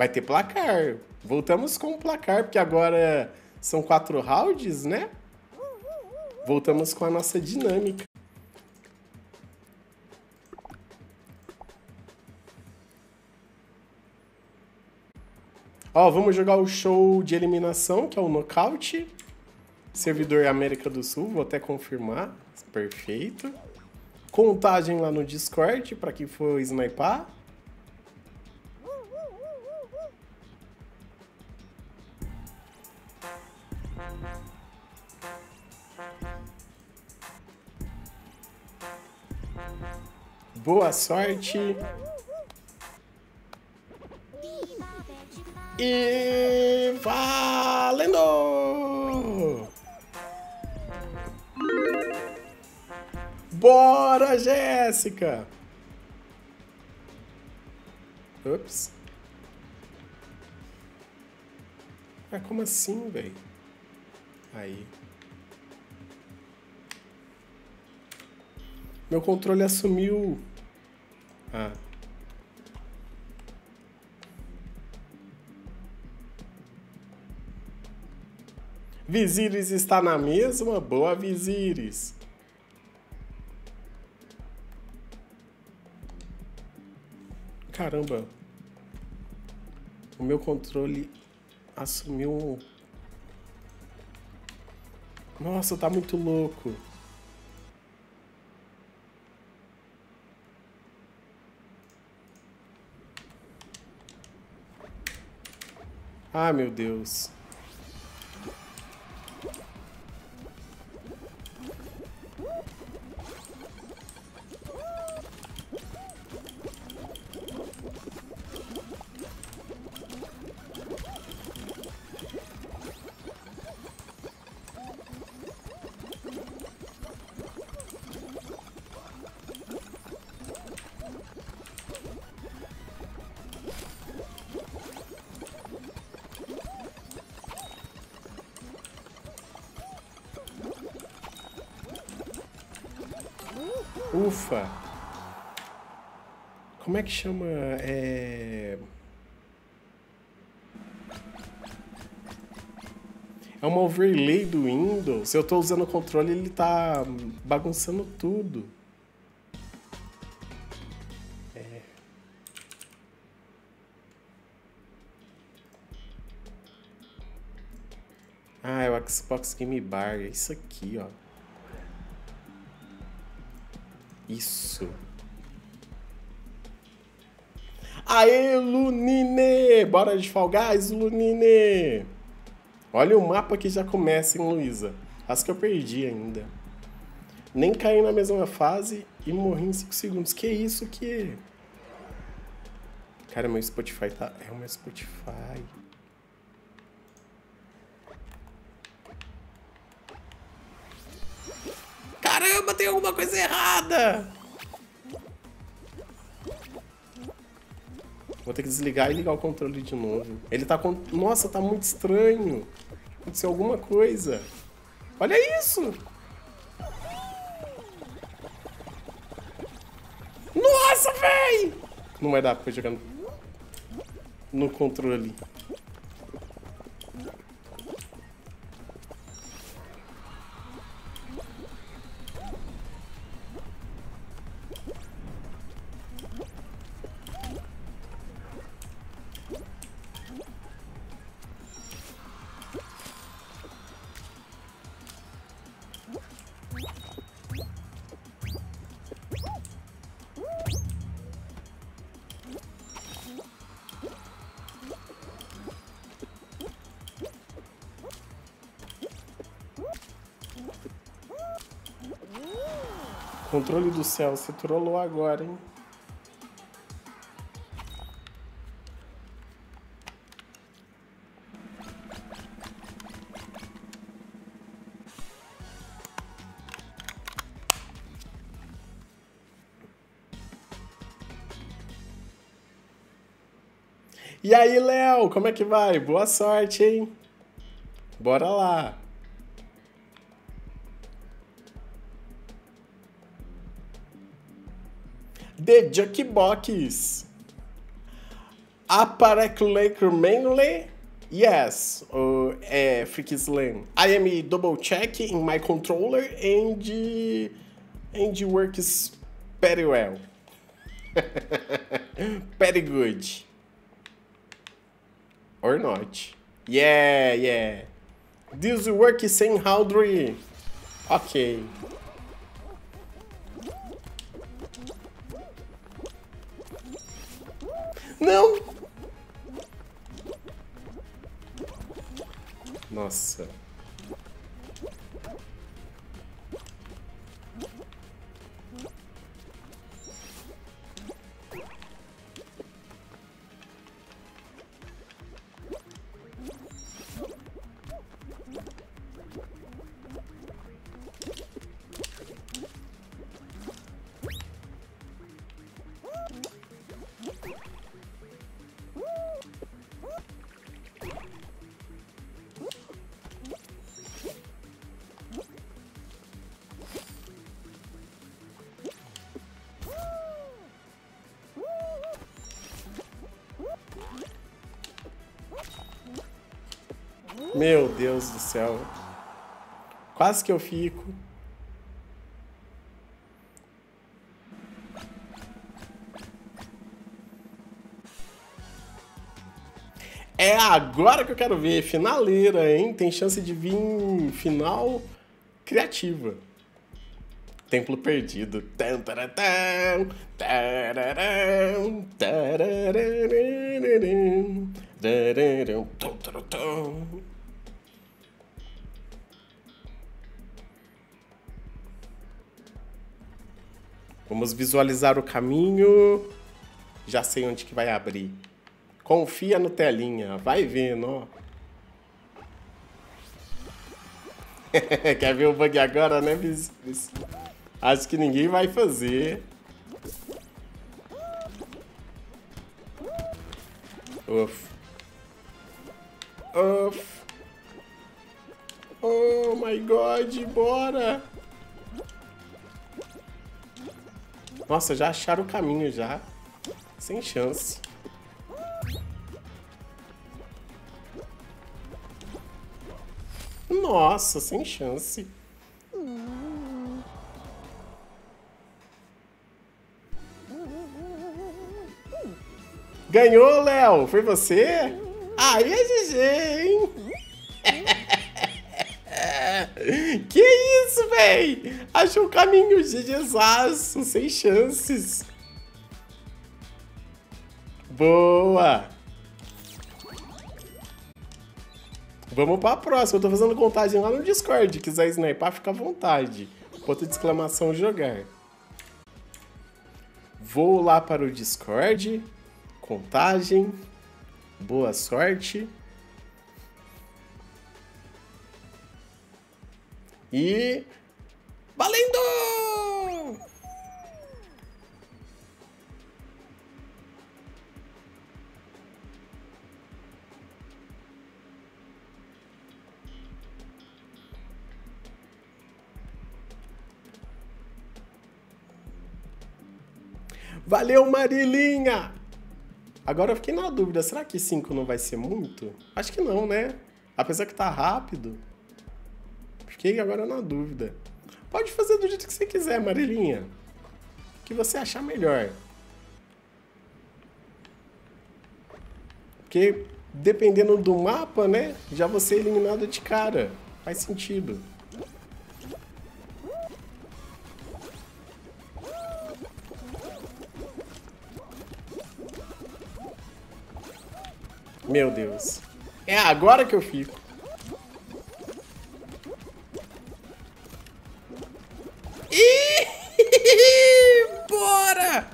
Vai ter placar. Voltamos com o placar, porque agora são quatro rounds, né? Voltamos com a nossa dinâmica. Ó, vamos jogar o show de eliminação, que é o nocaute. Servidor América do Sul, vou até confirmar. Perfeito. Contagem lá no Discord para quem for snipar. Boa sorte. E valendo! Bora, Jéssica! Ups. Ah, como assim, velho? Aí. Meu controle assumiu. Ah. Vizires está na mesma? Boa, Vizires. Caramba. O meu controle assumiu um... Nossa, tá muito louco. Ah, meu Deus. Como é que chama? É... É uma overlay do Windows. Se eu estou usando o controle, ele está bagunçando tudo. É... Ah, é o Xbox Game Bar. É isso aqui, ó. Isso. Aê, Lunine! Bora de Fall Guys, Lunine! Olha o mapa que já começa, hein, Luísa? Acho que eu perdi ainda. Nem caí na mesma fase e morri em 5 segundos. Que isso que... Cara, meu Spotify tá... É o meu Spotify. Caramba, tem alguma coisa errada! Vou ter que desligar e ligar o controle de novo. Ele tá com... Nossa, tá muito estranho. Aconteceu alguma coisa. Olha isso! Nossa, véi! Não vai dar pra jogar no, no controle. Controle do céu, você trollou agora, hein? E aí, Léo, como é que vai? Boa sorte, hein? Bora lá. The Jukebox. Apparently, yes, uh, é, Freak Slam. I am double check in my controller and, and works very well. very good. Or not. Yeah, yeah. This work is 100. Ok. Não! Nossa. Deus do céu. Quase que eu fico. É agora que eu quero ver. Finaleira, hein? Tem chance de vir final criativa. Templo Perdido. Vamos visualizar o caminho. Já sei onde que vai abrir. Confia no telinha. Vai vendo, ó. Quer ver o bug agora, né, Acho que ninguém vai fazer. Uf. Uf. Oh my god, bora! Nossa, já acharam o caminho já. Sem chance. Nossa, sem chance. Ganhou, Léo! Foi você? Aí é GG, hein? que isso, véi? Achou o caminho GGzaço, sem chances. Boa! Vamos pra próxima. Eu tô fazendo contagem lá no Discord. Quiser sniper, fica à vontade. Ponto de exclamação jogar. Vou lá para o Discord. Contagem. Boa sorte. E. Valendo! Valeu, Marilinha! Agora eu fiquei na dúvida, será que 5 não vai ser muito? Acho que não, né? Apesar que tá rápido. Fiquei agora na dúvida. Pode fazer do jeito que você quiser, Marilinha. O que você achar melhor. Porque dependendo do mapa, né? Já você é eliminado de cara. Faz sentido. Meu Deus. É agora que eu fico. Ih! Bora!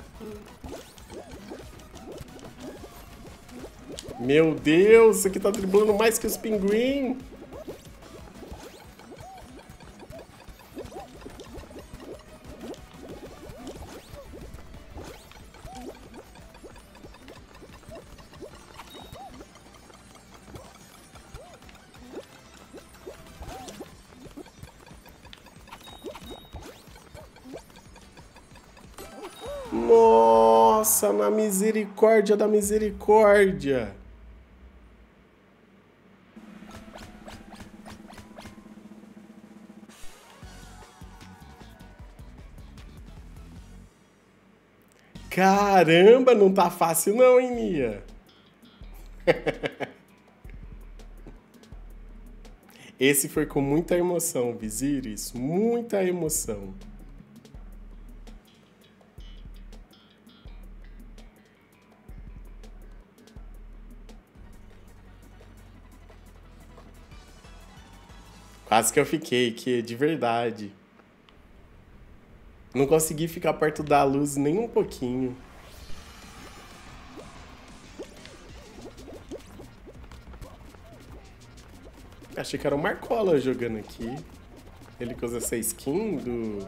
Meu Deus, isso aqui tá driblando mais que os pinguim. Nossa, na misericórdia da misericórdia. Caramba, não tá fácil não, hein, Nia? Esse foi com muita emoção, Viziris, muita emoção. Quase que eu fiquei, que de verdade. Não consegui ficar perto da luz nem um pouquinho. Achei que era o Marcola jogando aqui. Ele que usa essa skin do...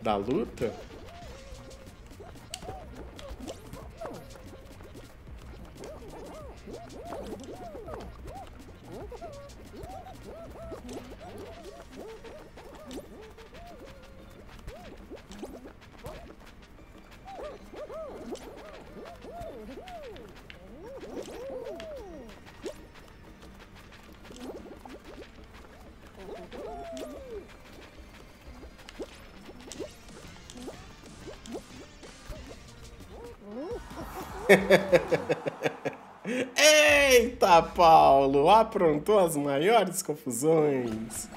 da luta. Aprontou as maiores confusões.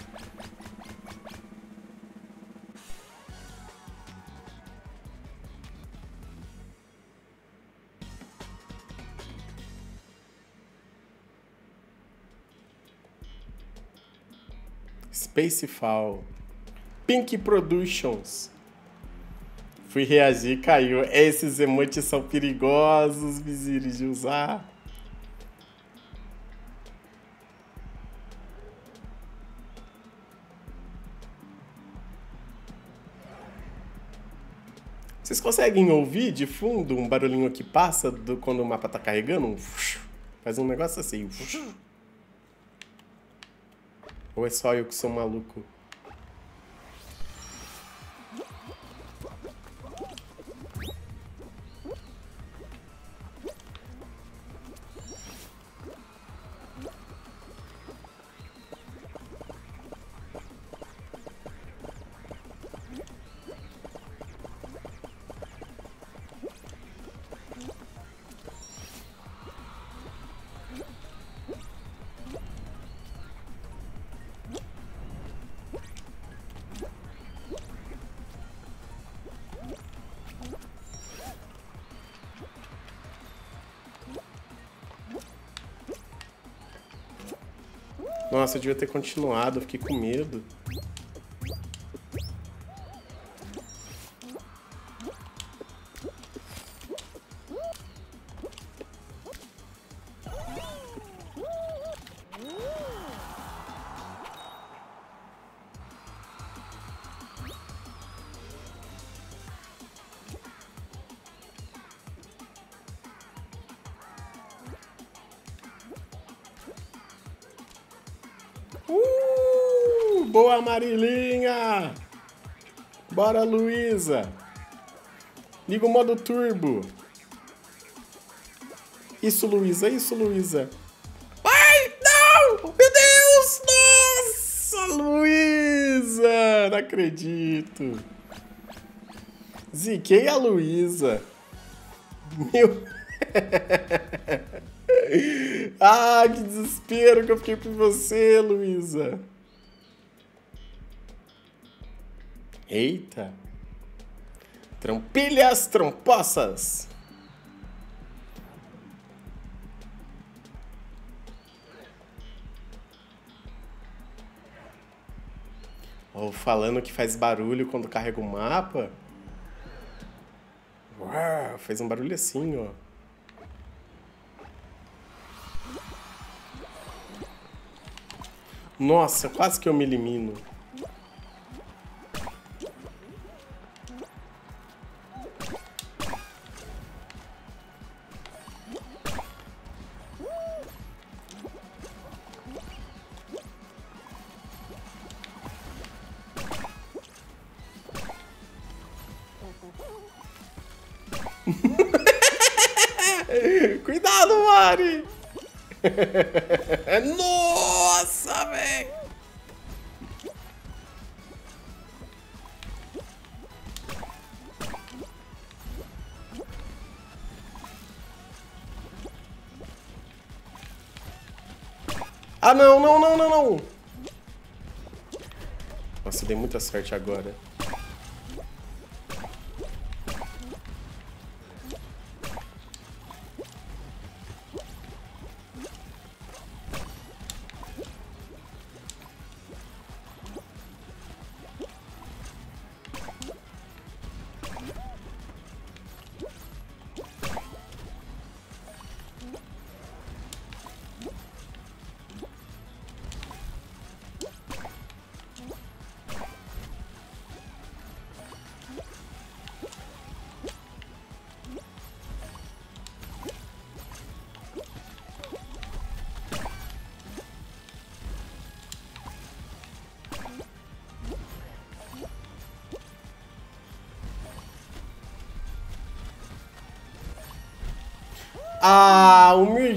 Spacefall. Pink Productions. Fui reagir, caiu. Esses emotes são perigosos, vizires de usar. Conseguem ouvir de fundo um barulhinho que passa do, quando o mapa tá carregando? Um faz um negócio assim. Ou é só eu que sou maluco? Nossa, eu devia ter continuado, fiquei com medo. Marilinha! Bora, Luísa! Liga o modo turbo. Isso, Luísa, isso, Luísa. Ai, não! Meu Deus! Nossa, Luísa! Não acredito. Ziquei a Luísa. Meu... ah, que desespero que eu fiquei por você, Luísa. Eita! Trampilhas trompossas! Ou falando que faz barulho quando carrega o mapa. Uau, fez um barulho assim, ó. Nossa, quase que eu me elimino. Mari! Nossa, velho! Ah, não, não, não, não, não! Nossa, dei muita sorte agora.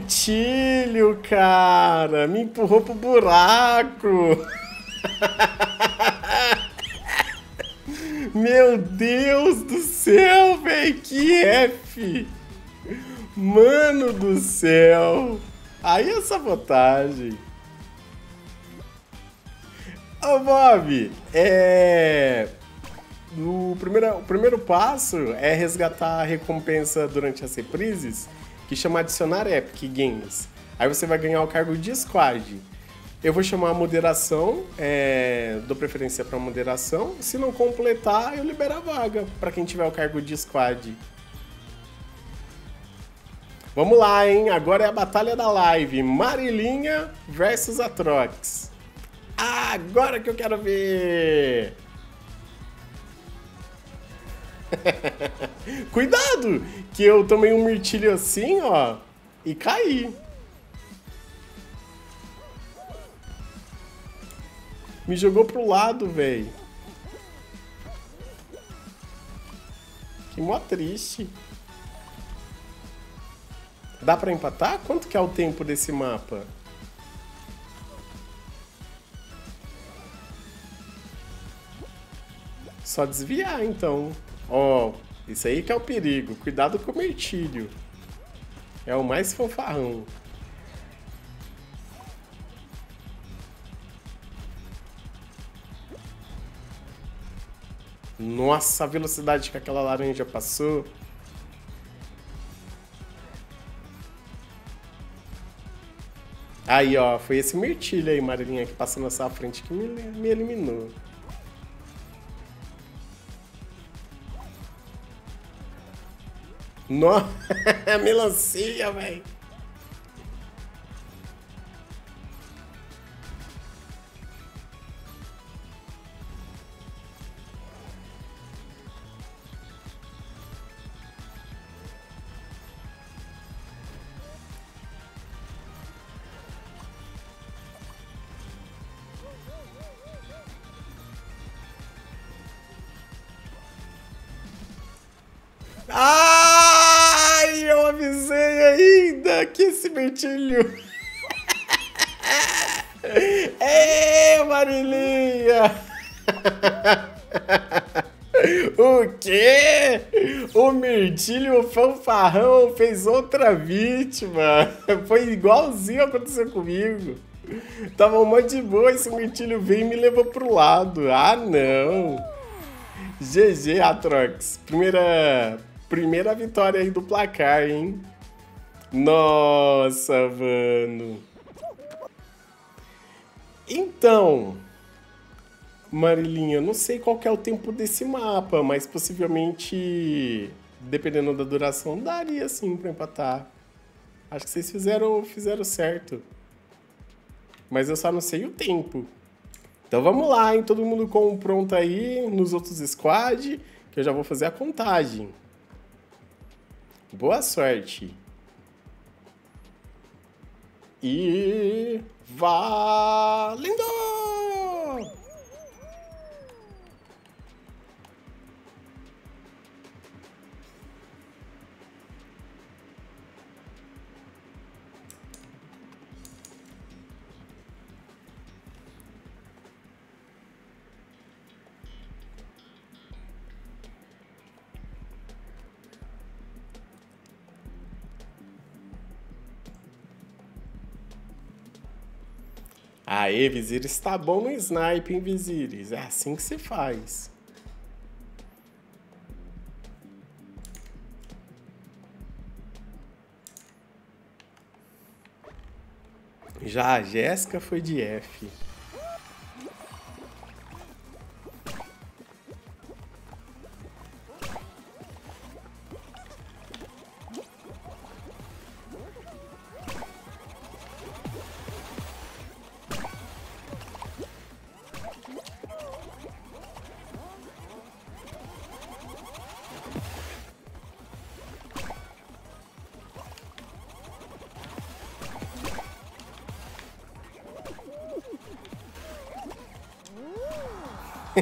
O mirtilho, cara! Me empurrou pro buraco! Meu Deus do céu, velho! Que F! Mano do céu! Aí é sabotagem! Ô, Bob! É... O primeiro, o primeiro passo é resgatar a recompensa durante as reprises que chama adicionar Epic Games. Aí você vai ganhar o cargo de squad. Eu vou chamar a moderação, é, dou preferência para moderação. Se não completar, eu libero a vaga para quem tiver o cargo de squad. Vamos lá, hein? Agora é a batalha da live. Marilinha versus Atrox. Agora que eu quero ver! Cuidado! Que eu tomei um mirtilho assim, ó, e caí. Me jogou pro lado, velho. Que mó triste. Dá pra empatar? Quanto que é o tempo desse mapa? Só desviar, então. Ó, oh, isso aí que é o perigo. Cuidado com o mirtilho. É o mais fanfarrão. Nossa, a velocidade que aquela laranja passou. Aí, ó, foi esse mirtilho aí, Marilinha, que passou na sua frente que me, me eliminou. Nossa, melancia, velho. Mirtilho. Ei, Marilinha! O quê? O Mirtilho Fanfarrão fez outra vítima. Foi igualzinho aconteceu comigo. Tava uma de boa, esse Mirtilho veio e me levou pro lado. Ah, não. GG, Atrox. Primeira, primeira vitória aí do placar, hein? Nossa, mano. Então, Marilinha, não sei qual é o tempo desse mapa, mas possivelmente, dependendo da duração, daria sim pra empatar. Acho que vocês fizeram, fizeram certo. Mas eu só não sei o tempo. Então vamos lá, hein? Todo mundo com pronto aí nos outros squad, que eu já vou fazer a contagem. Boa sorte. E valendo! Aê, Vizires está bom no snipe, hein, Vizires? É assim que se faz. Já a Jéssica foi de F.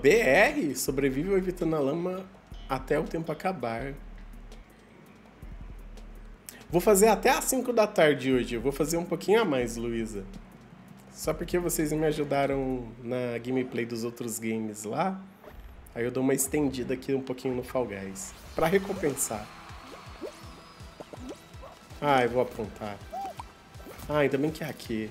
BR sobrevive evitando a lama até o tempo acabar. Vou fazer até às 5 da tarde hoje. Eu vou fazer um pouquinho a mais, Luísa. Só porque vocês me ajudaram na gameplay dos outros games lá. Aí eu dou uma estendida aqui um pouquinho no Fall Guys. Pra recompensar. Ah, eu vou apontar. Ah, ainda bem que é aqui.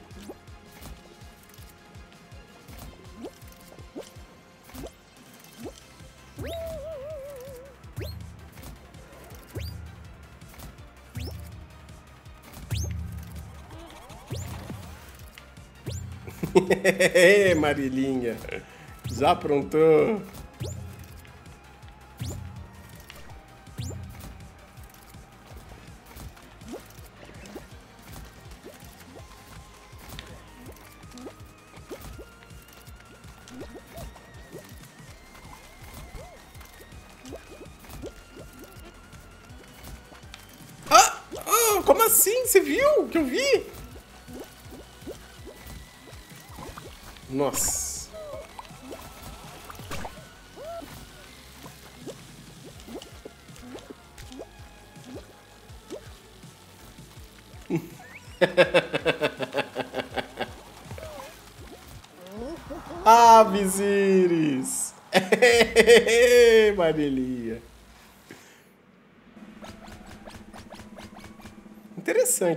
Marilinha. Já aprontou?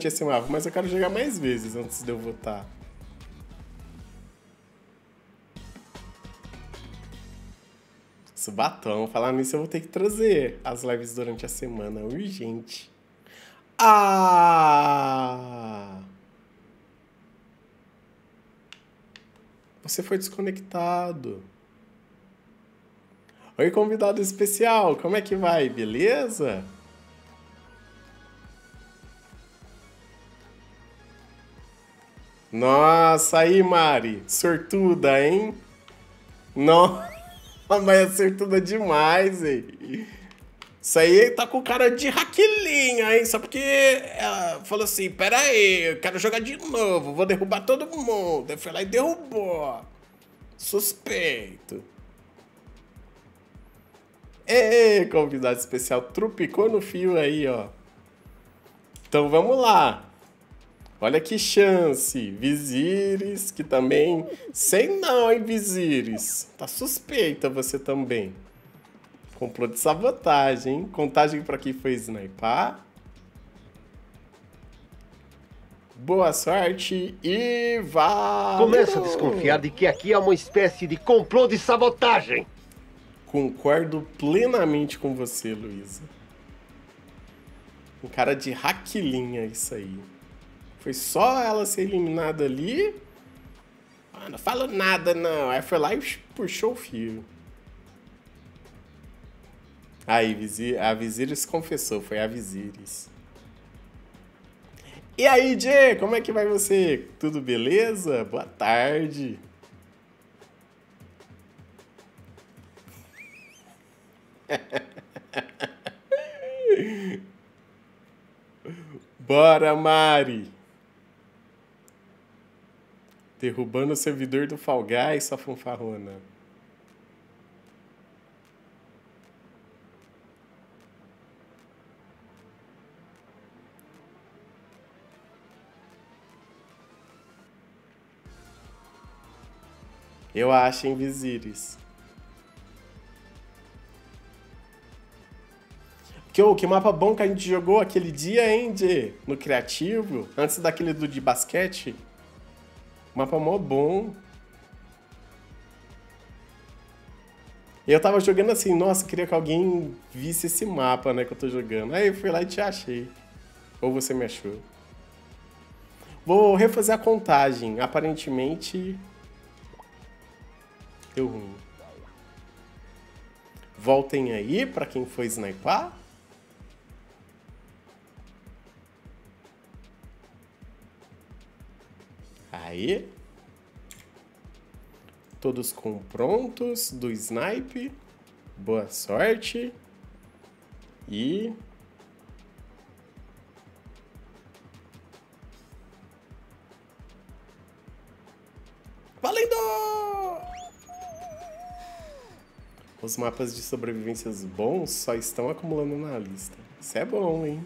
Interessante esse mapa, mas eu quero jogar mais vezes antes de eu votar. Subatão. Falar nisso, eu vou ter que trazer as lives durante a semana. Urgente. Ah! Você foi desconectado. Oi, convidado especial. Como é que vai? Beleza? Nossa, aí, Mari. Sortuda, hein? Nossa. Mas acertou demais, hein? Isso aí tá com cara de raquilinha, hein? Só porque ela falou assim: pera aí, eu quero jogar de novo, vou derrubar todo mundo. Eu fui lá e derrubou. Suspeito. Ê, convidado especial, trupicou no fio aí, ó. Então vamos lá. Olha que chance. Vizires, que também. Sei não, hein, Vizires. Tá suspeita você também. Complô de sabotagem, hein? Contagem para quem foi snipar. Boa sorte e vá. Começa a desconfiar de que aqui é uma espécie de complô de sabotagem. Concordo plenamente com você, Luísa. Um cara de raquilinha isso aí. Foi só ela ser eliminada ali. Ah, não falo nada, não. Aí foi lá e puxou o fio. Aí, a Vizires confessou, foi a Vizires. E aí, Jê, como é que vai você? Tudo beleza? Boa tarde. Bora, Mari. Derrubando o servidor do Fall Guys, sua fanfarrona. Eu acho em Visíris. Que, oh, que mapa bom que a gente jogou aquele dia, hein, de, no criativo, antes daquele do de basquete. Mapa mó bom. E eu tava jogando assim, nossa, queria que alguém visse esse mapa, né, que eu tô jogando. Aí eu fui lá e te achei. Ou você me achou. Vou refazer a contagem. Aparentemente, Deu ruim. Voltem aí para quem foi sniper. Aí. Todos com prontos do snipe. Boa sorte. E Os mapas de sobrevivências bons só estão acumulando na lista. Isso é bom, hein?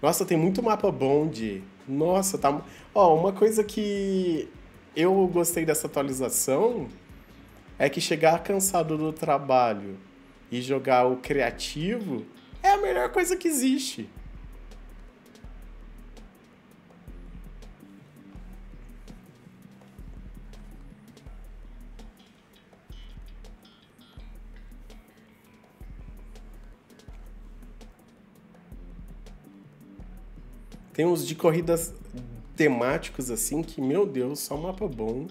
Nossa, tem muito mapa bom de. Nossa, tá. Ó, uma coisa que eu gostei dessa atualização é que chegar cansado do trabalho e jogar o criativo é a melhor coisa que existe. Tem uns de corridas temáticos assim que, meu Deus, só mapa bom.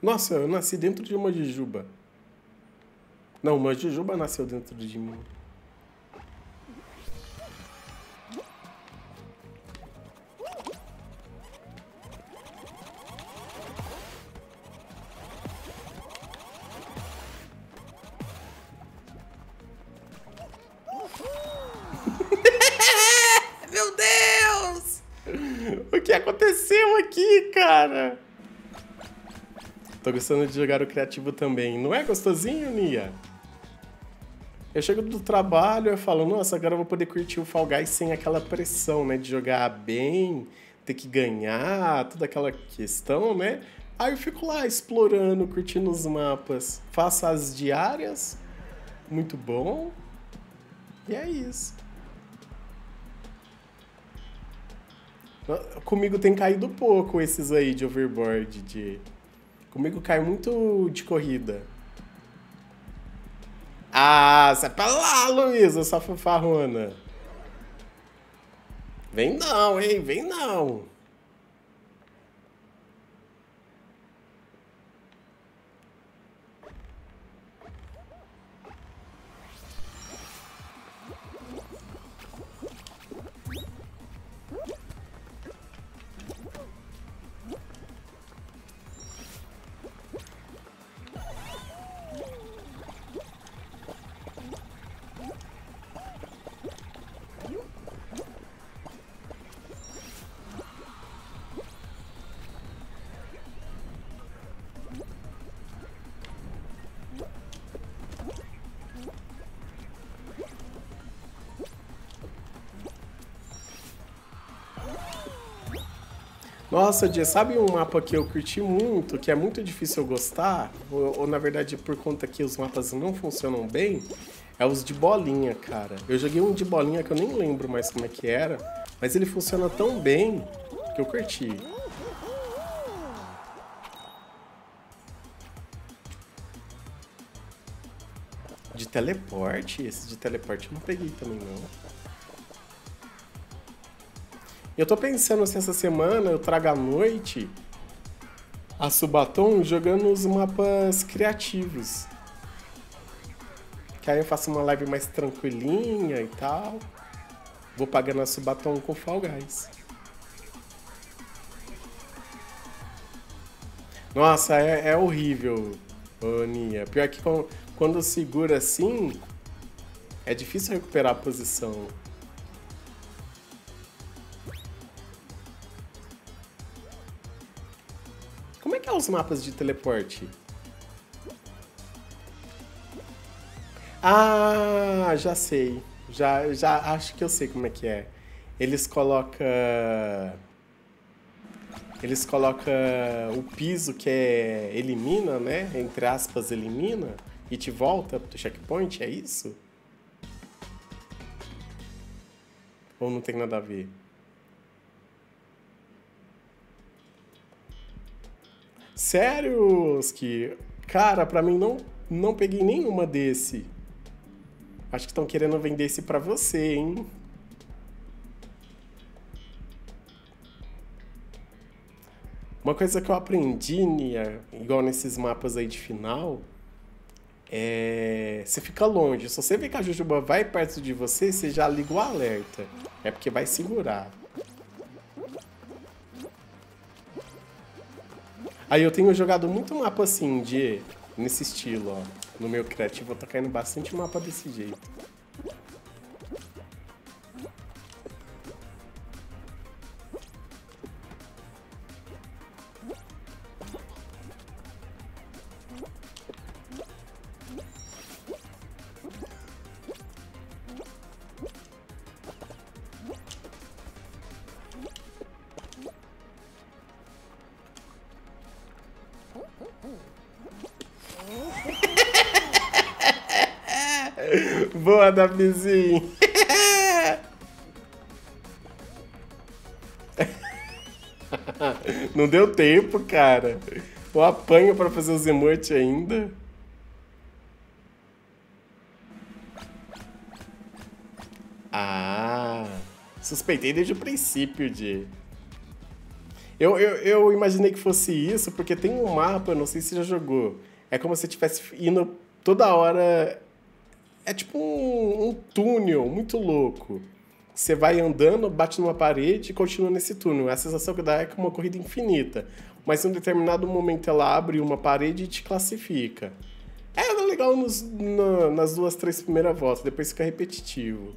Nossa, eu nasci dentro de uma jujuba. Não, uma jujuba nasceu dentro de mim. Tô gostando de jogar o criativo também. Não é gostosinho, Nia? Eu chego do trabalho e falo, nossa, agora eu vou poder curtir o Fall Guys sem aquela pressão, né? De jogar bem, ter que ganhar, toda aquela questão, né? Aí eu fico lá explorando, curtindo os mapas. Faço as diárias, muito bom. E é isso. Comigo tem caído pouco esses aí de overboard. De... Comigo cai muito de corrida. Ah, sai pra lá, Luísa, sua fanfarrona. Vem não, hein? Vem não. Nossa, Dia, sabe um mapa que eu curti muito, que é muito difícil eu gostar? Ou, ou, na verdade por conta que os mapas não funcionam bem? É os de bolinha, cara. Eu joguei um de bolinha que eu nem lembro mais como é que era, mas ele funciona tão bem que eu curti. De teleporte? Esse de teleporte eu não peguei também não. Eu tô pensando se essa semana eu trago à noite a Subatom jogando os mapas criativos. Que aí eu faço uma live mais tranquilinha e tal. Vou pagando a Subatom com Fall Guys. Nossa, é, é horrível, Nia. Pior que quando segura assim, É difícil recuperar a posição. Os mapas de teleporte? Ah, já sei. Já, já acho que eu sei como é que é. Eles colocam. Eles colocam o piso que é elimina, né? Entre aspas, elimina e te volta pro checkpoint, é isso? Ou não tem nada a ver? Sério, que Cara, pra mim não, não peguei nenhuma desse. Acho que estão querendo vender esse pra você, hein? Uma coisa que eu aprendi, Nia, igual nesses mapas aí de final, é... Você fica longe. Se você vê que a Jujuba vai perto de você, você já liga o alerta. É porque vai segurar. Aí eu tenho jogado muito mapa assim, de... Nesse estilo, ó. No meu criativo tô caindo bastante mapa desse jeito. Boa. Não deu tempo, cara. Eu apanho pra fazer os emotes ainda. Ah, suspeitei desde o princípio de... Eu, eu, eu imaginei que fosse isso, porque tem um mapa, não sei se já jogou. É como se estivesse indo toda hora é tipo um, um túnel muito louco. Você vai andando, bate numa parede e continua nesse túnel. A sensação que dá é que é uma corrida infinita. Mas em um determinado momento ela abre uma parede e te classifica. É legal nos, na, nas duas, três primeiras voltas, depois fica repetitivo.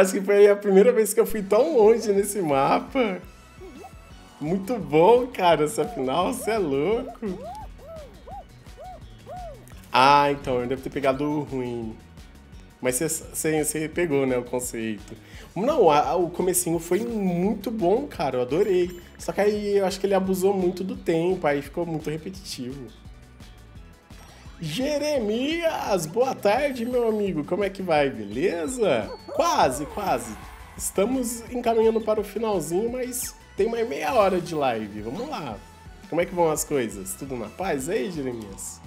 Acho que foi a primeira vez que eu fui tão longe nesse mapa. Muito bom, cara, essa final, você é louco. Ah, então, eu devo ter pegado o ruim. Mas você, pegou, né, o conceito. Não, a, o comecinho foi muito bom, cara, eu adorei. Só que aí eu acho que ele abusou muito do tempo, aí ficou muito repetitivo. Jeremias, boa tarde, meu amigo. Como é que vai? Beleza? Quase, quase. Estamos encaminhando para o finalzinho, mas tem mais meia hora de live. Vamos lá. Como é que vão as coisas? Tudo na paz aí, Jeremias?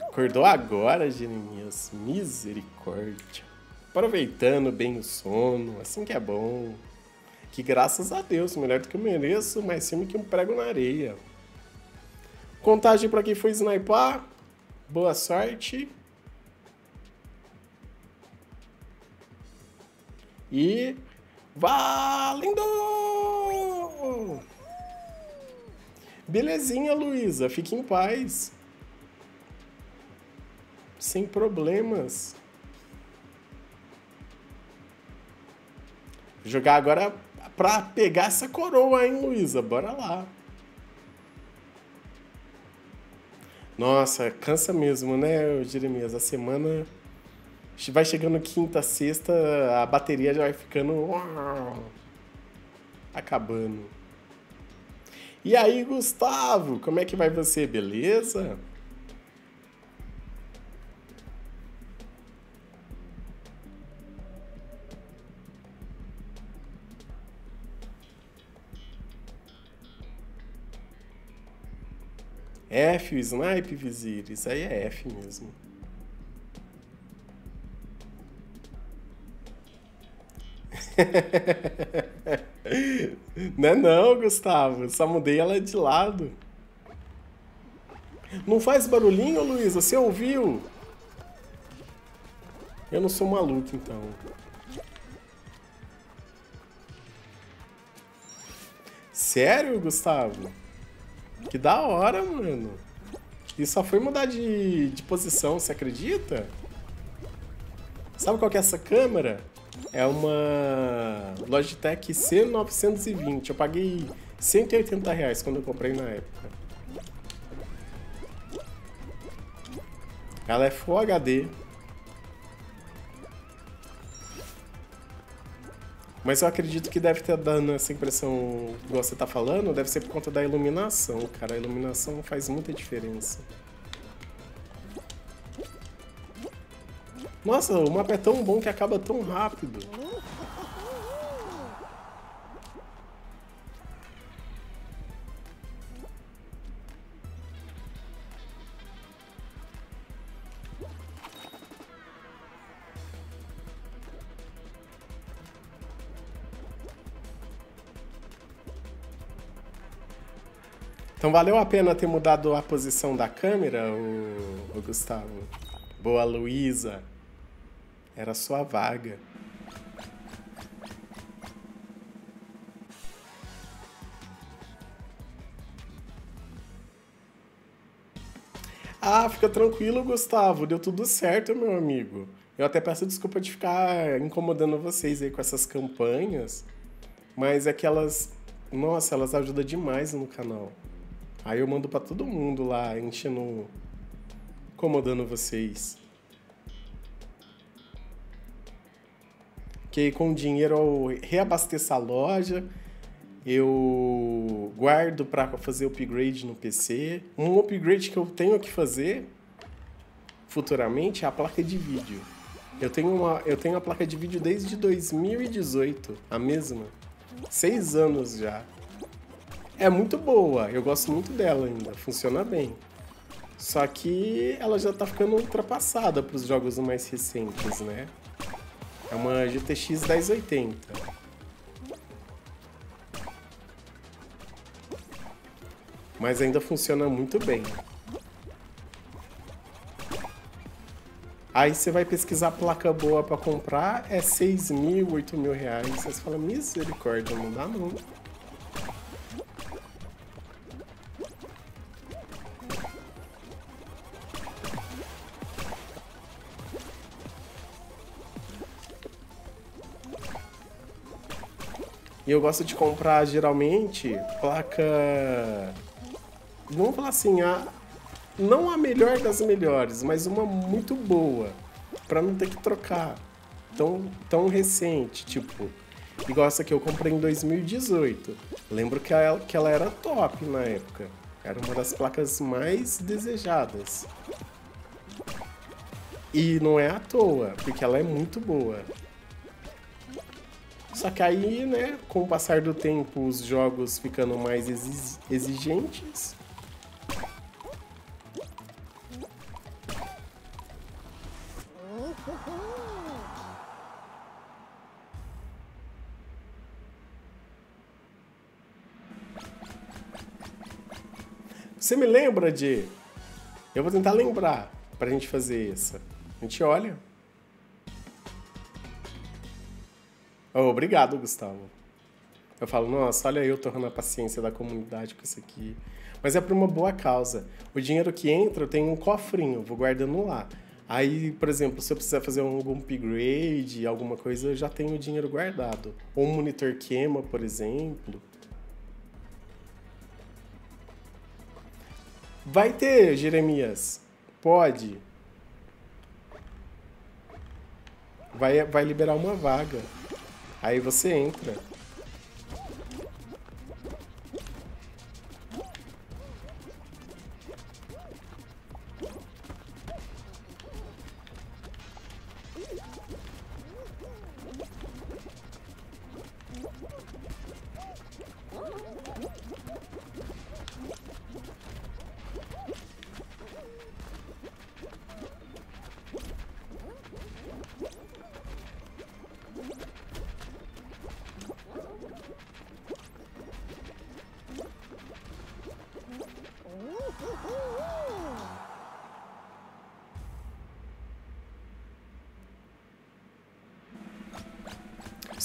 Acordou agora, Jeremias? Misericórdia. Aproveitando bem o sono, assim que é bom. Que graças a Deus, melhor do que eu mereço, mais filme que um prego na areia. Contagem para quem foi snipar. Boa sorte. E valendo! Belezinha, Luísa. Fique em paz. Sem problemas. Vou jogar agora pra pegar essa coroa, hein, Luísa? Bora lá. Nossa, cansa mesmo, né, Jeremias? A semana vai chegando quinta, sexta, a bateria já vai ficando acabando. E aí, Gustavo, como é que vai você? Beleza? F, o snipe, vizir. Isso aí é F mesmo. não é não, Gustavo. Só mudei ela de lado. Não faz barulhinho, Luísa? Você ouviu? Eu não sou maluco, então. Sério, Gustavo? Que da hora, mano. E só foi mudar de, de posição, você acredita? Sabe qual que é essa câmera? É uma Logitech C920. Eu paguei 180 reais quando eu comprei na época. Ela é Full HD. Mas eu acredito que deve ter dando essa impressão que você tá falando, deve ser por conta da iluminação, cara. A iluminação faz muita diferença. Nossa, o mapa é tão bom que acaba tão rápido. Então valeu a pena ter mudado a posição da câmera, o, o Gustavo? Boa, Luísa. Era sua vaga. Ah, fica tranquilo, Gustavo. Deu tudo certo, meu amigo. Eu até peço desculpa de ficar incomodando vocês aí com essas campanhas, mas é que elas, nossa, elas ajudam demais no canal. Aí eu mando para todo mundo lá, enchendo, incomodando vocês. Que com dinheiro eu reabasteço a loja, eu guardo para fazer upgrade no PC. Um upgrade que eu tenho que fazer futuramente é a placa de vídeo. Eu tenho uma, eu tenho a placa de vídeo desde 2018, a mesma. Seis anos já. É muito boa, eu gosto muito dela ainda, funciona bem. Só que ela já tá ficando ultrapassada para os jogos mais recentes, né? É uma GTX 1080. Mas ainda funciona muito bem. Aí você vai pesquisar placa boa para comprar, é 6 mil, 8 mil reais. Você fala, misericórdia, não dá não. E eu gosto de comprar geralmente placa. Vamos falar assim, a... não a melhor das melhores, mas uma muito boa. para não ter que trocar. Tão, tão recente, tipo. Igual essa que eu comprei em 2018. Lembro que ela, que ela era top na época. Era uma das placas mais desejadas. E não é à toa, porque ela é muito boa. Só que aí, né, com o passar do tempo, os jogos ficando mais exigentes. Você me lembra de. Eu vou tentar lembrar pra gente fazer isso. A gente olha. Oh, obrigado, Gustavo. Eu falo, nossa, olha eu tornando a paciência da comunidade com isso aqui. Mas é por uma boa causa. O dinheiro que entra, eu tenho um cofrinho, vou guardando lá. Aí, por exemplo, se eu precisar fazer algum upgrade, alguma coisa, eu já tenho o dinheiro guardado. Ou um monitor queima, por exemplo. Vai ter, Jeremias. Pode. Vai, vai liberar uma vaga. Aí você entra.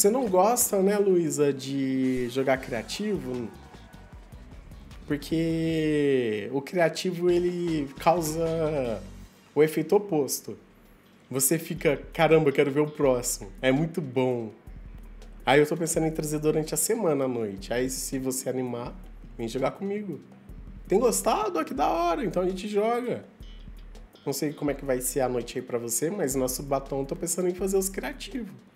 Você não gosta, né, Luísa, de jogar criativo? Porque o criativo ele causa o efeito oposto. Você fica, caramba, quero ver o próximo. É muito bom. Aí eu tô pensando em trazer durante a semana à noite. Aí se você animar, vem jogar comigo. Tem gostado? Ah, que da hora. Então a gente joga. Não sei como é que vai ser a noite aí pra você, mas nosso batom tô pensando em fazer os criativos.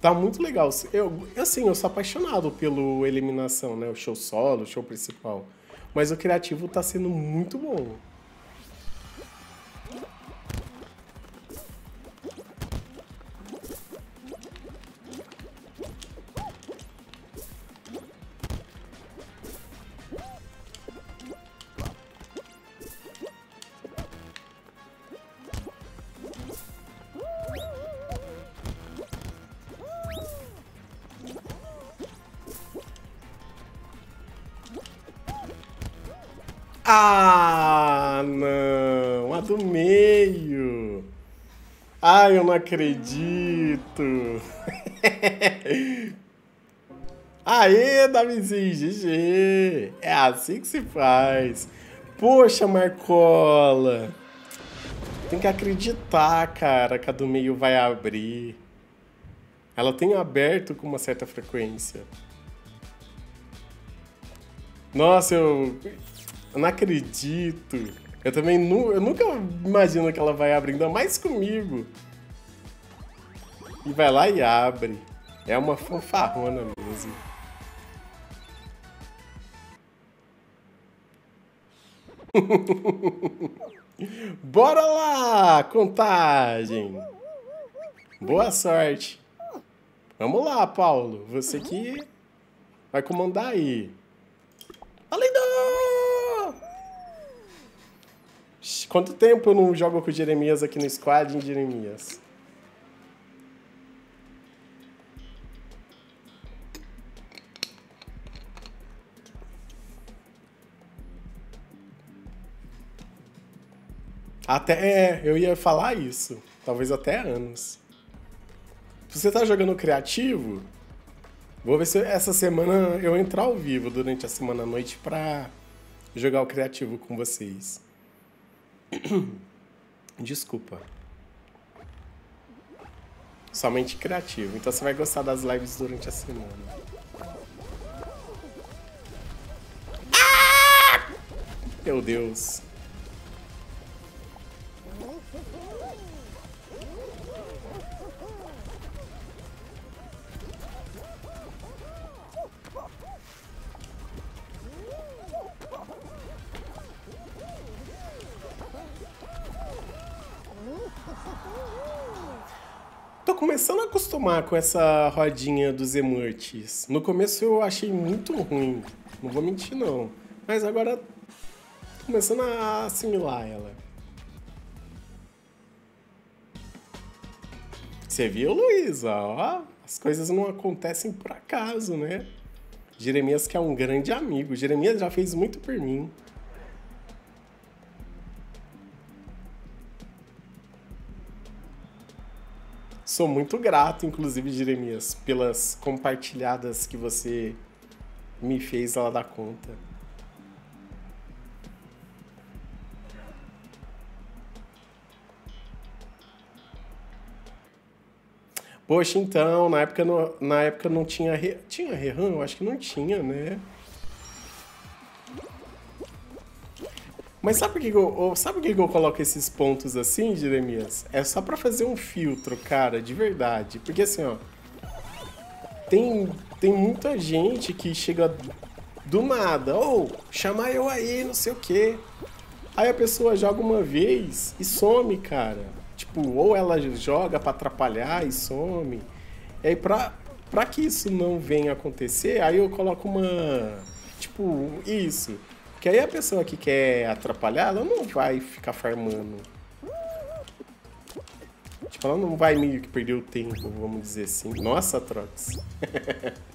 Tá muito legal. Eu, assim, eu sou apaixonado pelo eliminação, né? O show solo, o show principal. Mas o criativo tá sendo muito bom. Ah, não! A do meio! Ai, eu não acredito! Aê, Davizinho, GG! É assim que se faz! Poxa, Marcola! Tem que acreditar, cara, que a do meio vai abrir. Ela tem aberto com uma certa frequência. Nossa, eu eu não acredito. Eu também nu eu nunca imagino que ela vai abrir, ainda mais comigo. E vai lá e abre. É uma fanfarrona mesmo. Bora lá! Contagem! Boa sorte! Vamos lá, Paulo. Você que vai comandar aí. Além do... Quanto tempo eu não jogo com o Jeremias aqui no squad em Jeremias? Até, é, eu ia falar isso. Talvez até anos. Você tá jogando criativo, vou ver se essa semana eu entrar ao vivo durante a semana à noite pra jogar o criativo com vocês. Desculpa. Somente criativo. Então você vai gostar das lives durante a semana. Ah! Meu Deus. Começando a acostumar com essa rodinha dos emurtes. No começo eu achei muito ruim, não vou mentir não. Mas agora tô começando a assimilar ela. Você viu, Luísa? Ó, as coisas não acontecem por acaso, né? Jeremias que é um grande amigo. Jeremias já fez muito por mim. Sou muito grato, inclusive, Jeremias, pelas compartilhadas que você me fez lá da conta. Poxa, então, na época, não, na época não tinha... Re... Tinha Rehan? Eu acho que não tinha, né? Mas sabe por que eu, sabe por que eu coloco esses pontos assim, Jeremias? É só para fazer um filtro, cara, de verdade. Porque assim, ó, tem, tem muita gente que chega do nada, ou oh, chamar eu aí, não sei o quê. Aí a pessoa joga uma vez e some, cara. Tipo, ou ela joga para atrapalhar e some. E aí pra, pra que isso não venha acontecer, aí eu coloco uma. Tipo, isso que aí a pessoa que quer atrapalhar, ela não vai ficar farmando. Tipo, ela não vai meio que perder o tempo, vamos dizer assim. Nossa, Trox.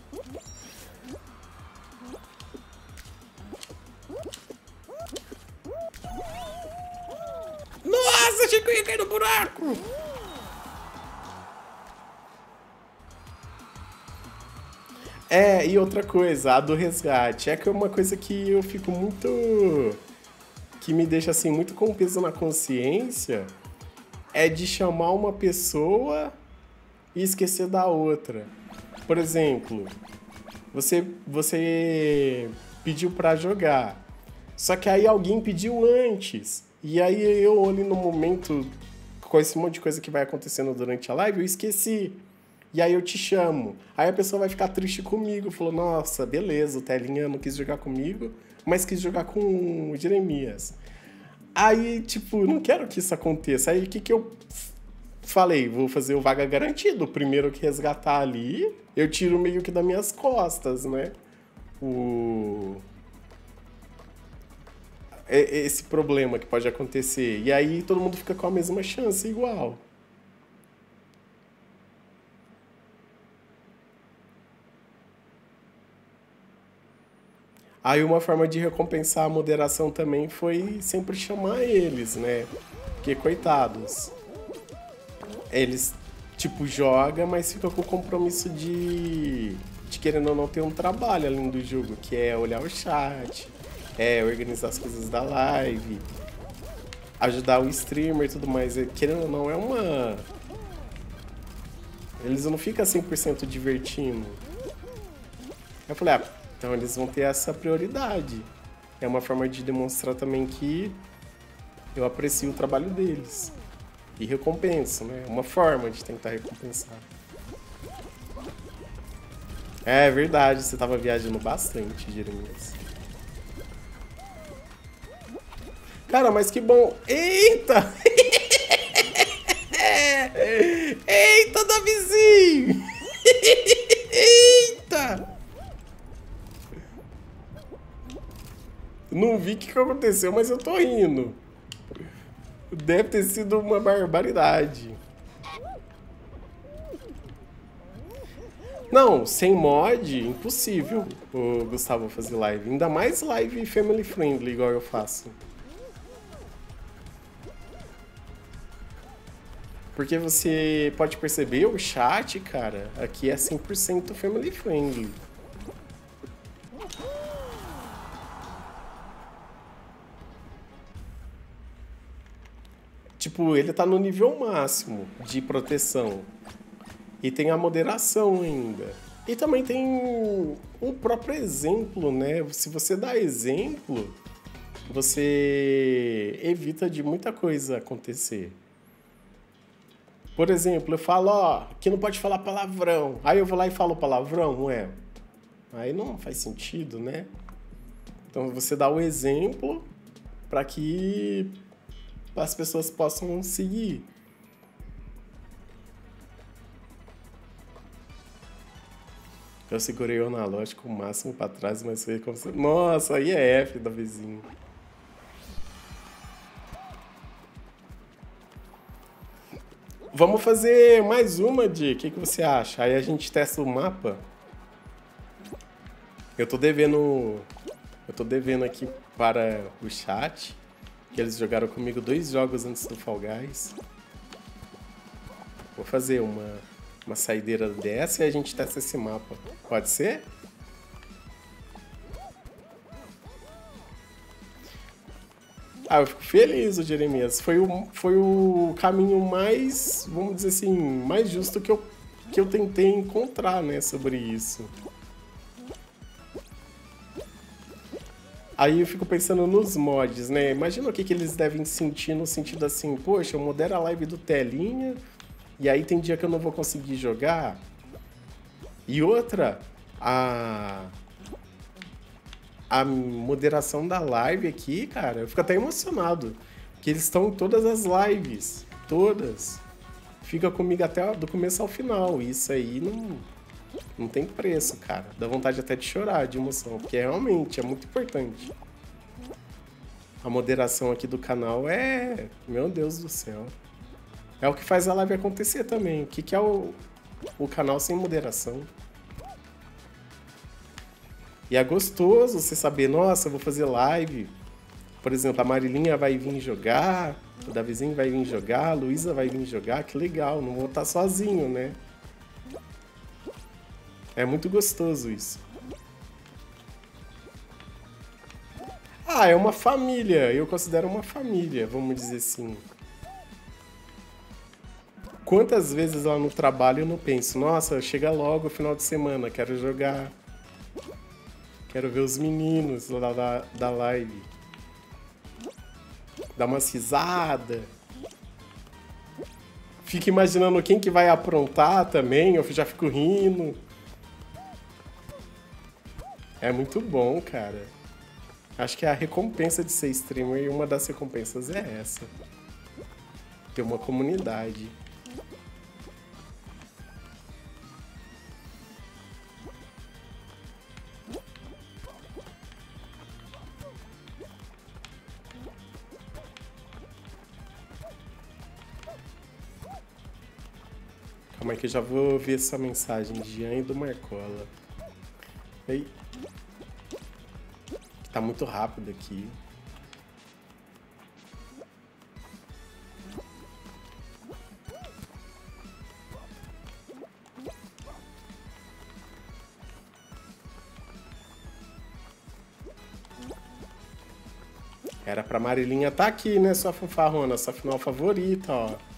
Nossa, achei que eu ia cair no buraco! É, e outra coisa, a do resgate. É que é uma coisa que eu fico muito. que me deixa assim, muito com peso na consciência. É de chamar uma pessoa e esquecer da outra. Por exemplo, você, você pediu para jogar. Só que aí alguém pediu antes. E aí eu ali no momento, com esse monte de coisa que vai acontecendo durante a live, eu esqueci. E aí eu te chamo. Aí a pessoa vai ficar triste comigo. Falou, nossa, beleza, o Telinha não quis jogar comigo, mas quis jogar com o Jeremias. Aí, tipo, não quero que isso aconteça. Aí o que, que eu falei? Vou fazer o vaga garantido. O primeiro que resgatar ali, eu tiro meio que das minhas costas, né? O esse problema que pode acontecer. E aí todo mundo fica com a mesma chance igual. Aí uma forma de recompensar a moderação também foi sempre chamar eles, né? Porque coitados. Eles tipo joga, mas fica com o compromisso de de querendo ou não ter um trabalho além do jogo, que é olhar o chat, é organizar as coisas da live, ajudar o streamer e tudo mais. Querendo ou não, é uma. Eles não ficam 100% divertindo. Eu falei, ah, então eles vão ter essa prioridade. É uma forma de demonstrar também que eu aprecio o trabalho deles. E recompenso, né? Uma forma de tentar recompensar. É verdade, você tava viajando bastante, Jeremias. Cara, mas que bom. Eita! Eita, Davizinho! Eita! Não vi o que aconteceu, mas eu tô rindo. Deve ter sido uma barbaridade. Não, sem mod, impossível o Gustavo fazer live. Ainda mais live family friendly, igual eu faço. Porque você pode perceber, o chat, cara, aqui é 100% family friendly. Tipo, ele tá no nível máximo de proteção. E tem a moderação ainda. E também tem o próprio exemplo, né? Se você dá exemplo, você evita de muita coisa acontecer. Por exemplo, eu falo, ó, que não pode falar palavrão. Aí eu vou lá e falo palavrão, ué. Aí não faz sentido, né? Então você dá o exemplo para que as pessoas possam seguir. Eu segurei o analógico o máximo para trás, mas foi como se... Nossa, aí é F da vizinha. Vamos fazer mais uma, de O que, que você acha? Aí a gente testa o mapa. Eu tô devendo... Eu tô devendo aqui para o chat. Que eles jogaram comigo dois jogos antes do Fall Guys. Vou fazer uma, uma saideira dessa e a gente testa esse mapa. Pode ser? Ah, eu fico feliz, o Jeremias. Foi o, foi o caminho mais, vamos dizer assim, mais justo que eu, que eu tentei encontrar, né, sobre isso. Aí eu fico pensando nos mods, né? Imagina o que, que eles devem sentir no sentido assim, poxa, eu modero a live do Telinha, e aí tem dia que eu não vou conseguir jogar. E outra, a a moderação da live aqui, cara, eu fico até emocionado. Que eles estão em todas as lives. Todas. Fica comigo até do começo ao final. Isso aí não, não tem preço, cara. Dá vontade até de chorar de emoção. Porque realmente é muito importante. A moderação aqui do canal é. Meu Deus do céu. É o que faz a live acontecer também. O que, que é o, o canal sem moderação? E é gostoso você saber, nossa, vou fazer live. Por exemplo, a Marilinha vai vir jogar, o Davizinho vai vir jogar, a Luísa vai vir jogar, que legal, não vou estar sozinho, né? É muito gostoso isso. Ah, é uma família. Eu considero uma família, vamos dizer assim. Quantas vezes lá no trabalho eu não penso, nossa, chega logo o final de semana, quero jogar. Quero ver os meninos lá da, da live. Dar uma risada. Fico imaginando quem que vai aprontar também, eu já fico rindo. É muito bom, cara. Acho que a recompensa de ser streamer, e uma das recompensas é essa. Ter uma comunidade. Calma aí que eu já vou ver essa mensagem de Jean e do Marcola. Ei. Tá muito rápido aqui. Era pra Marilinha tá aqui, né, sua fanfarrona, sua final favorita, ó.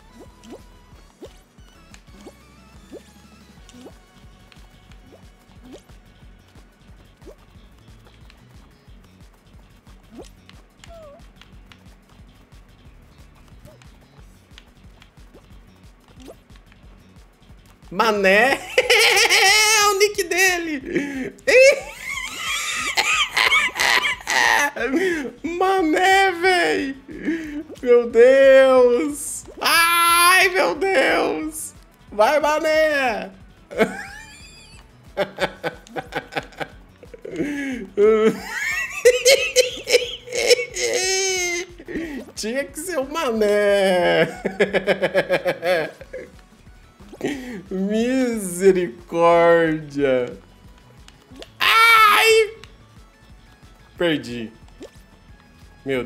Mané. é o nick dele. Mané, véi. Meu Deus. Ai, meu Deus. Vai, Mané. Tinha que ser o Mané.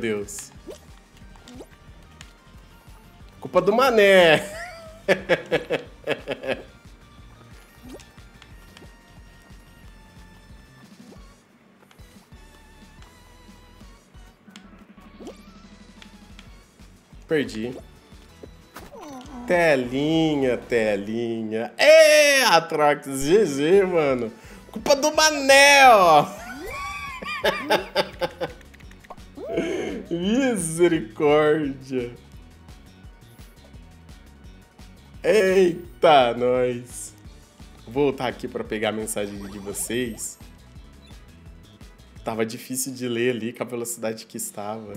Deus. Culpa do mané. Perdi. Telinha, telinha. É, Atrox, GG, mano. Culpa do Mané, ó. Misericórdia. Eita, nós. Vou voltar aqui para pegar a mensagem de vocês. Tava difícil de ler ali com a velocidade que estava.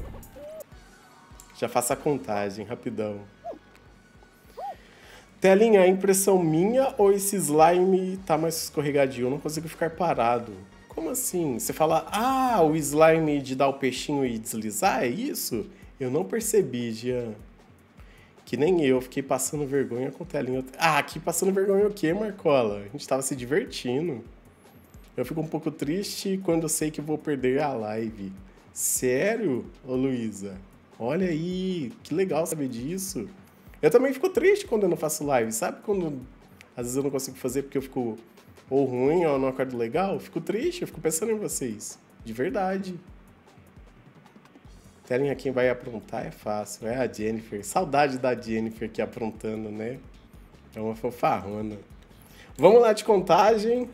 Já faça a contagem, rapidão. Telinha, é impressão minha ou esse slime tá mais escorregadio? Eu não consigo ficar parado. Como assim? Você fala, ah, o slime de dar o peixinho e deslizar, é isso? Eu não percebi, Jean. Que nem eu, fiquei passando vergonha com telinha. Ah, aqui passando vergonha o quê, Marcola? A gente tava se divertindo. Eu fico um pouco triste quando eu sei que vou perder a live. Sério, ô Luísa? Olha aí, que legal saber disso. Eu também fico triste quando eu não faço live, sabe? Quando às vezes eu não consigo fazer porque eu fico ou ruim ou não acordo legal, fico triste, eu fico pensando em vocês. De verdade. Telinha quem vai aprontar é fácil, é a Jennifer. Saudade da Jennifer aqui aprontando, né? É uma fofarrona. Vamos lá de contagem.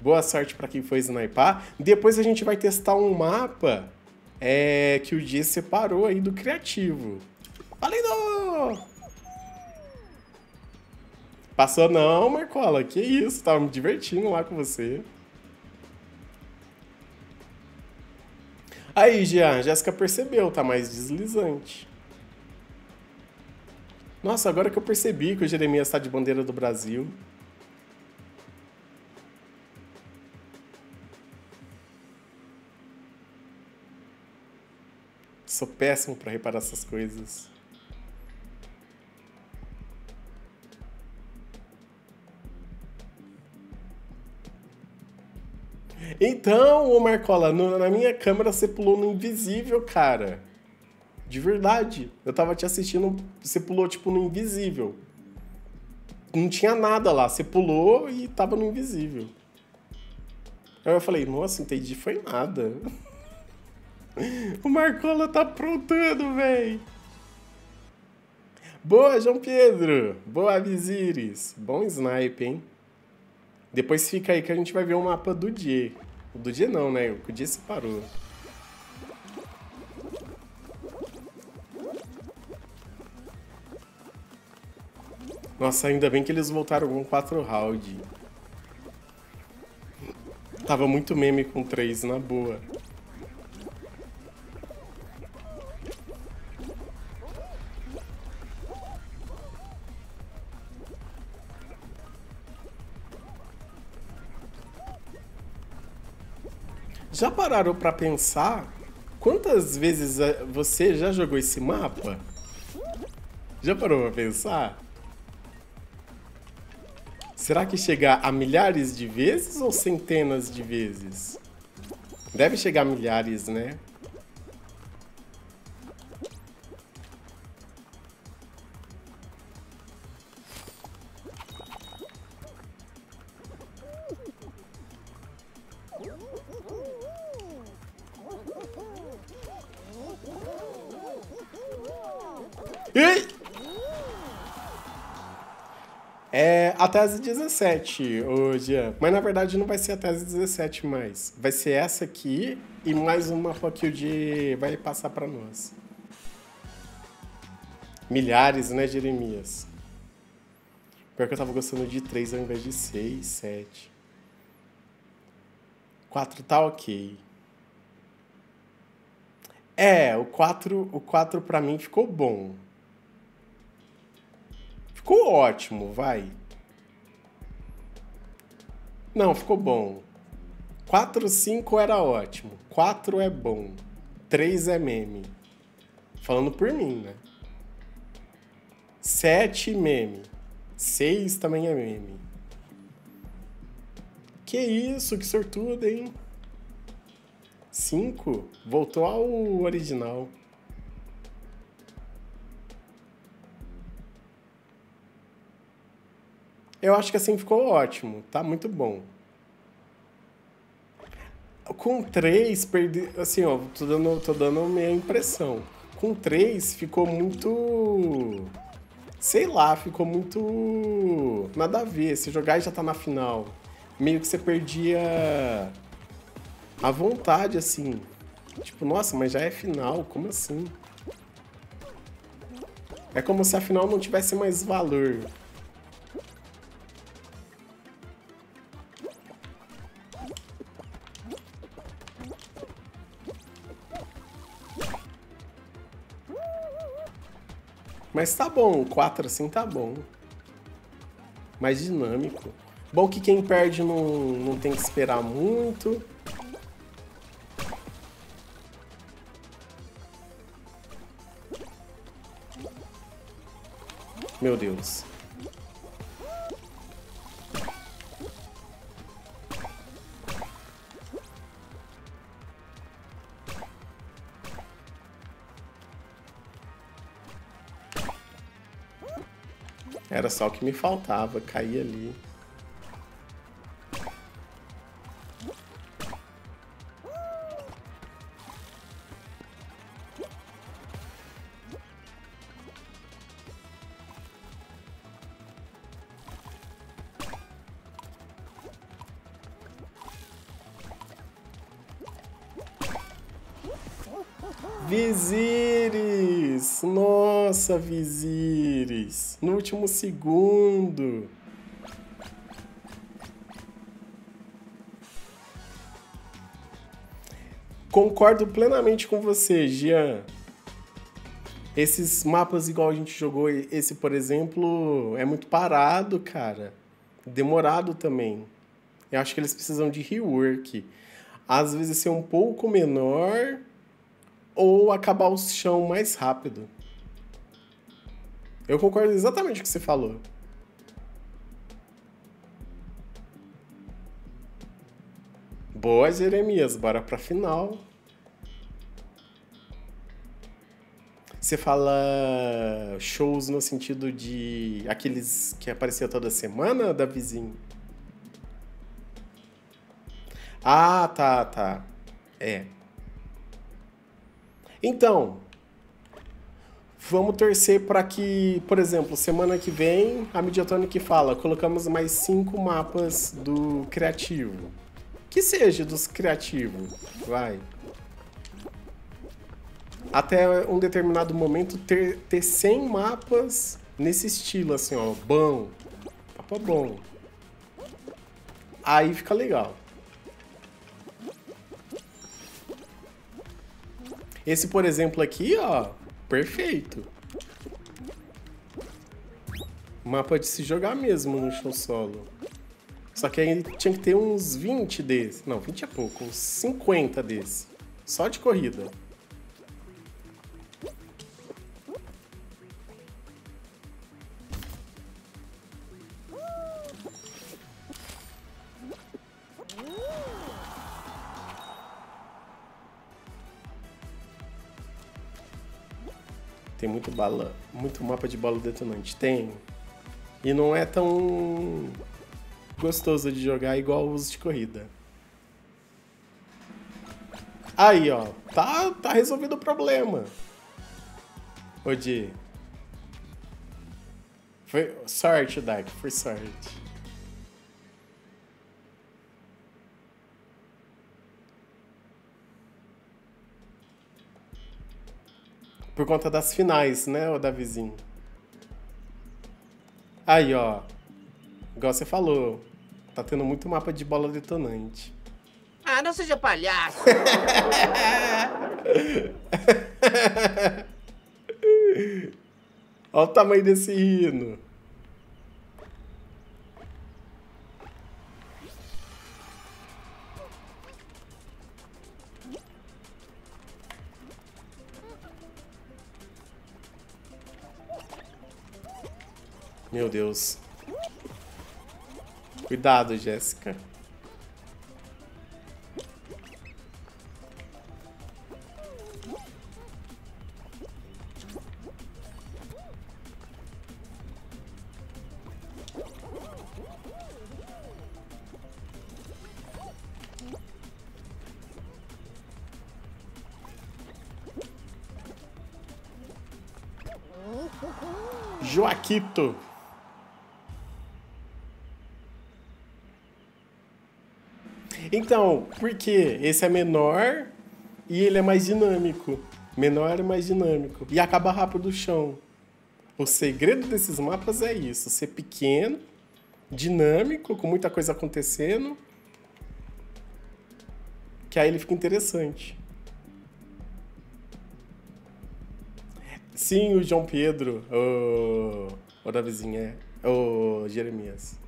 Boa sorte para quem foi sniper. Depois a gente vai testar um mapa é que o G separou aí do criativo. Valendo! Passou não, Marcola. Que isso, tava me divertindo lá com você. Aí, Jean, Jéssica percebeu, tá mais deslizante. Nossa, agora que eu percebi que o Jeremias tá de bandeira do Brasil. Sou péssimo para reparar essas coisas. Então, ô Marcola, no, na minha câmera você pulou no invisível, cara. De verdade. Eu tava te assistindo, você pulou tipo no invisível. não tinha nada lá. Você pulou e tava no invisível. Aí eu falei, nossa, entendi, foi nada. o Marcola tá aprontando, véi. Boa, João Pedro. Boa, Vizires. Bom snipe, hein? Depois fica aí que a gente vai ver o mapa do dia. Do dia não, né? O dia se parou. Nossa, ainda bem que eles voltaram com 4 round. Tava muito meme com 3, na boa. Já pararam para pensar quantas vezes eh, você já jogou esse mapa? Já parou para pensar? Será que chega a milhares de vezes ou centenas de vezes? Deve chegar a milhares, né? A tese 17, ô Jean. Mas na verdade não vai ser a tese 17 mais. Vai ser essa aqui e mais uma que o Di vai passar para nós. Milhares, né, Jeremias? Pior que eu tava gostando de 3 ao invés de 6, 7. 4 tá ok. É, o 4, o 4 pra mim ficou bom. Ficou ótimo, vai. Não, ficou bom. 4, 5 era ótimo. 4 é bom. 3 é meme. Falando por mim, né? 7 meme. 6 também é meme. Que isso, que sortudo, hein? 5 voltou ao original. Eu acho que assim ficou ótimo, tá muito bom. Com três, perdi. Assim, ó, tô dando, tô dando minha impressão. Com três ficou muito. Sei lá, ficou muito. Nada a ver. Se jogar e já tá na final. Meio que você perdia. A vontade, assim. Tipo, nossa, mas já é final, como assim? É como se a final não tivesse mais valor. Mas tá bom, 4 assim tá bom. Mais dinâmico. Bom que quem perde não, não tem que esperar muito. Meu Deus. Era só o que me faltava, cair ali. Vizires! Nossa, Vizires! No último segundo! Concordo plenamente com você, Jean. Esses mapas igual a gente jogou, esse, por exemplo, é muito parado, cara. Demorado também. Eu acho que eles precisam de rework. Às vezes ser um pouco menor ou acabar o chão mais rápido. Eu concordo exatamente com o que você falou. Boa, Jeremias. Bora pra final. Você fala shows no sentido de aqueles que apareciam toda semana, da vizinha? Ah, tá, tá. É. Então, vamos torcer para que, por exemplo, semana que vem, a Mediatonic fala, colocamos mais cinco mapas do criativo. Que seja dos criativos, vai. Até um determinado momento ter, ter 100 mapas nesse estilo, assim, ó, bom. Mapa bom. Aí fica legal. Esse, por exemplo, aqui, ó, perfeito. Mapa de se jogar mesmo no show solo. Só que aí tinha que ter uns 20 desses. Não, 20 é pouco, uns 50 desses. Só de corrida. Tem muito bala, muito mapa de bala detonante. Tem. E não é tão gostoso de jogar igual os de corrida. Aí, ó. Tá, tá resolvido o problema. Ô, Di. Foi sorte, Dark. Foi sorte. Por conta das finais, né, o Davizinho? Aí, ó. Igual você falou. Tá tendo muito mapa de bola detonante. Ah, não seja palhaço! Olha o tamanho desse hino. Meu Deus. Cuidado, Jéssica. Joaquito. Então, porque esse é menor e ele é mais dinâmico. Menor e mais dinâmico. E acaba rápido o chão. O segredo desses mapas é isso: ser pequeno, dinâmico, com muita coisa acontecendo. Que aí ele fica interessante. Sim, o João Pedro, o, o da vizinha, o Jeremias.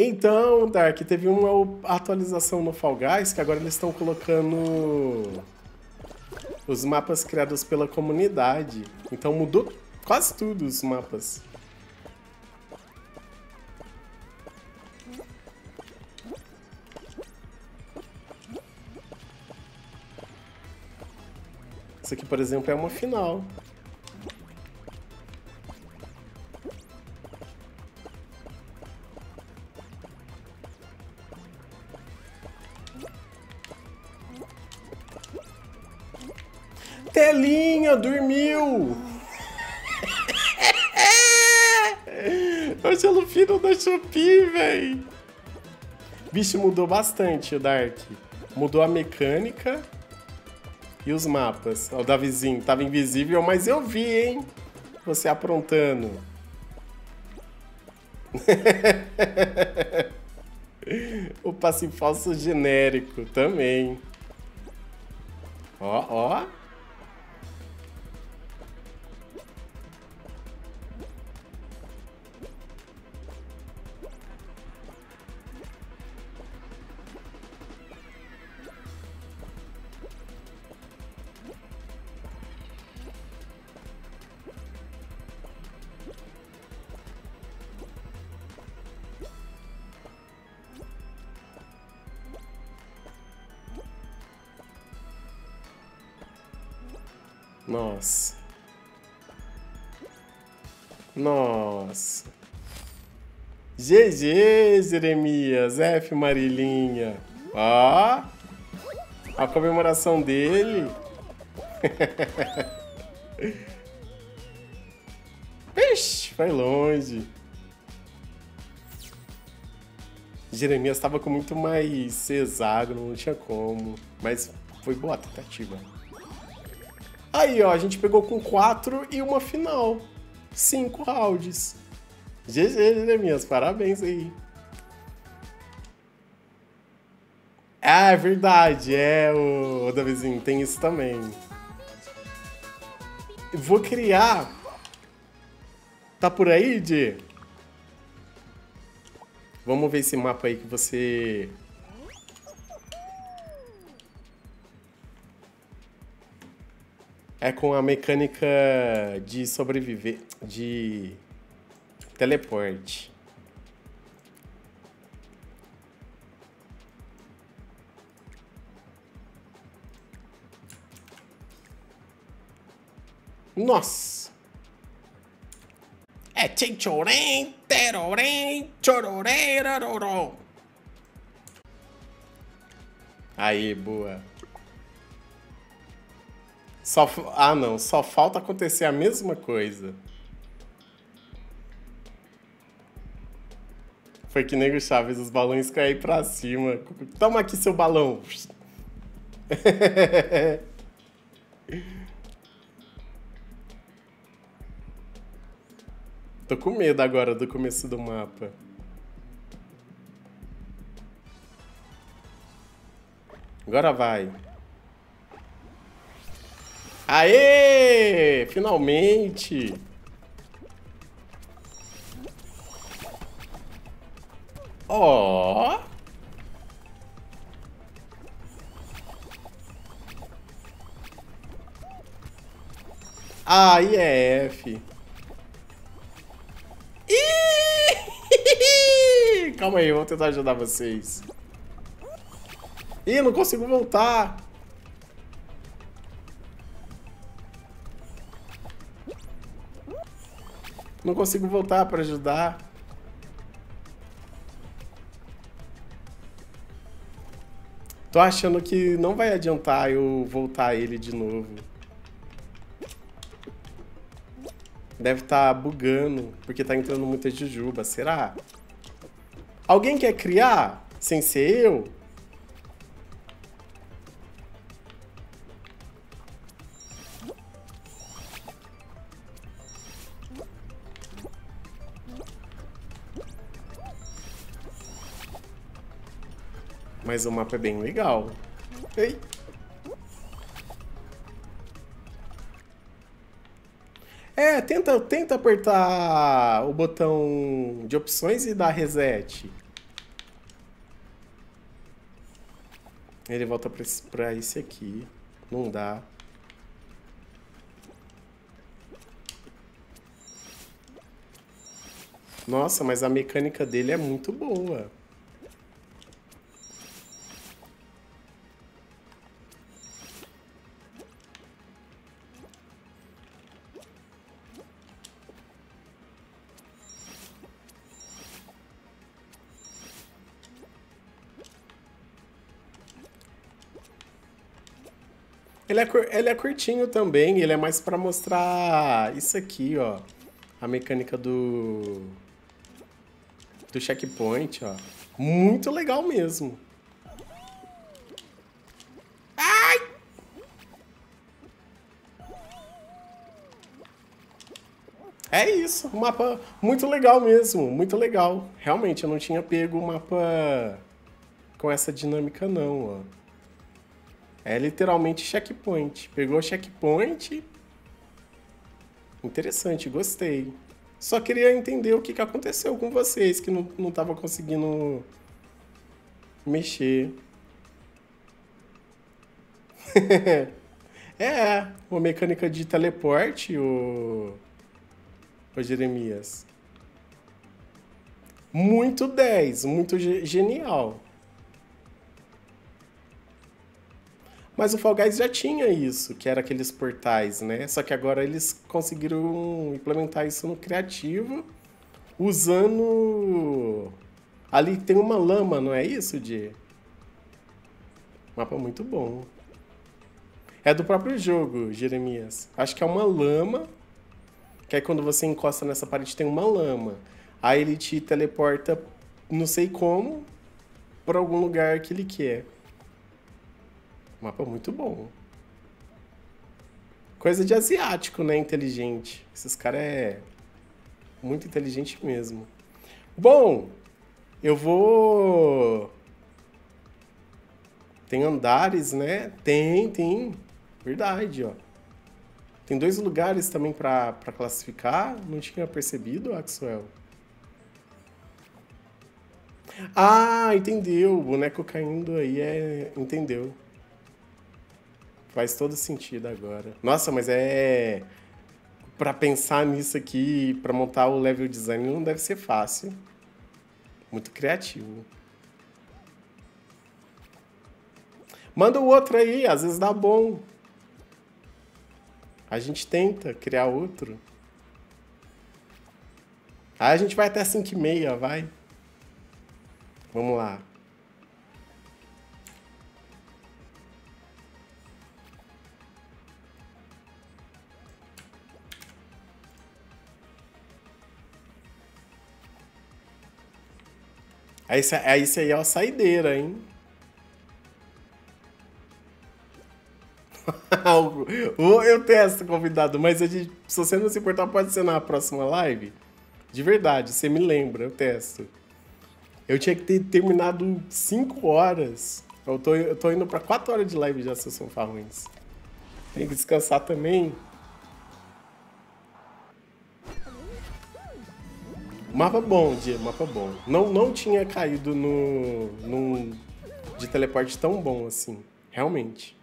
Então, Dark, teve uma atualização no Fall Guys que agora eles estão colocando os mapas criados pela comunidade. Então mudou quase tudo os mapas. Isso aqui, por exemplo, é uma final. Telinha, dormiu! Hoje é o fino da Shopee, véi! Bicho, mudou bastante o Dark. Mudou a mecânica e os mapas. O Davizinho tava invisível, mas eu vi, hein? Você aprontando. o passe falso genérico também. Ó, ó. Nossa. GG, Jeremias. F, Marilinha. Ó. A comemoração dele. Ixi, foi longe. Jeremias estava com muito mais hexágono, não tinha como. Mas foi boa a tentativa. Aí, ó, a gente pegou com quatro e uma final. Cinco rounds. GG, Jeremias, parabéns aí. Ah, é verdade, é o, Davizinho, tem isso também. Vou criar. Tá por aí, Di? Vamos ver esse mapa aí que você é com a mecânica de sobreviver, de teleporte. Nossa! É tchorém, terorém, chororém, Aí, boa. Só, ah, não. Só falta acontecer a mesma coisa. Foi que nem o Chaves, os balões caíram pra cima. Toma aqui seu balão. Tô com medo agora do começo do mapa. Agora vai. Aê! Finalmente! Ó! Oh. Aí é F. Ih! Calma aí, vou tentar ajudar vocês. Ih, não consigo voltar. Não consigo voltar para ajudar. Tô achando que não vai adiantar eu voltar ele de novo. Deve estar tá bugando, porque tá entrando muita jujuba. Será? Alguém quer criar sem ser eu? Mas o mapa é bem legal. Ei. É, tenta, tenta apertar o botão de opções e dar reset. Ele volta pra esse, pra esse aqui. Não dá. Nossa, mas a mecânica dele é muito boa. Ele é, ele é curtinho também, ele é mais para mostrar isso aqui, ó. A mecânica do... Do checkpoint, ó. Muito legal mesmo. Ai! É isso, um mapa muito legal mesmo, muito legal. Realmente, eu não tinha pego o mapa com essa dinâmica não, ó. É literalmente checkpoint. Pegou checkpoint. Interessante, gostei. Só queria entender o que, que aconteceu com vocês, que não, não tava conseguindo mexer. é, uma mecânica de teleporte, o, o Jeremias. Muito 10, muito genial. Mas o Fall Guys já tinha isso, que era aqueles portais, né? Só que agora eles conseguiram implementar isso no criativo, usando. Ali tem uma lama, não é isso, de Mapa muito bom. É do próprio jogo, Jeremias. Acho que é uma lama. Que aí quando você encosta nessa parede tem uma lama. Aí ele te teleporta, não sei como, para algum lugar que ele quer. Mapa muito bom. Coisa de asiático, né? Inteligente. Esses caras é muito inteligente mesmo. Bom, eu vou. Tem andares, né? Tem, tem. Verdade, ó. Tem dois lugares também para classificar. Não tinha percebido, Axwell. Ah, entendeu. O boneco caindo aí é. Entendeu. Faz todo sentido agora. Nossa, mas é. Para pensar nisso aqui, para montar o level design, não deve ser fácil. Muito criativo. Manda o outro aí, às vezes dá bom. A gente tenta criar outro. Aí a gente vai até 5 e meia, vai. Vamos lá. Aí, isso aí é a saideira, hein? eu testo, convidado, mas a gente, se você não se importar, pode ser na próxima live. De verdade, você me lembra, eu testo. Eu tinha que ter terminado 5 horas. Eu tô, eu tô indo pra 4 horas de live já, se são ruins. Tem que descansar também. Mapa bom, dia, mapa bom. Não, não tinha caído no, no de teleporte tão bom assim, realmente.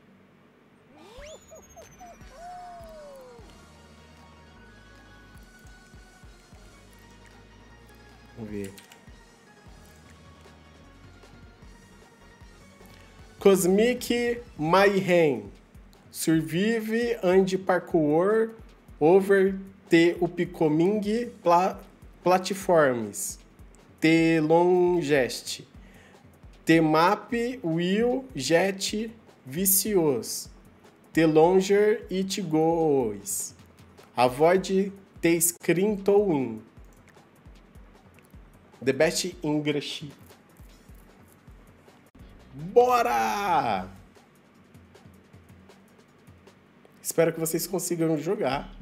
Vamos ver. Cosmic Mayhem. Survive and parkour over the upcoming pla platforms. The longest. The map will jet vicious. The longer goes. Avoid the screen to win. The Best English. Bora! Espero que vocês consigam jogar.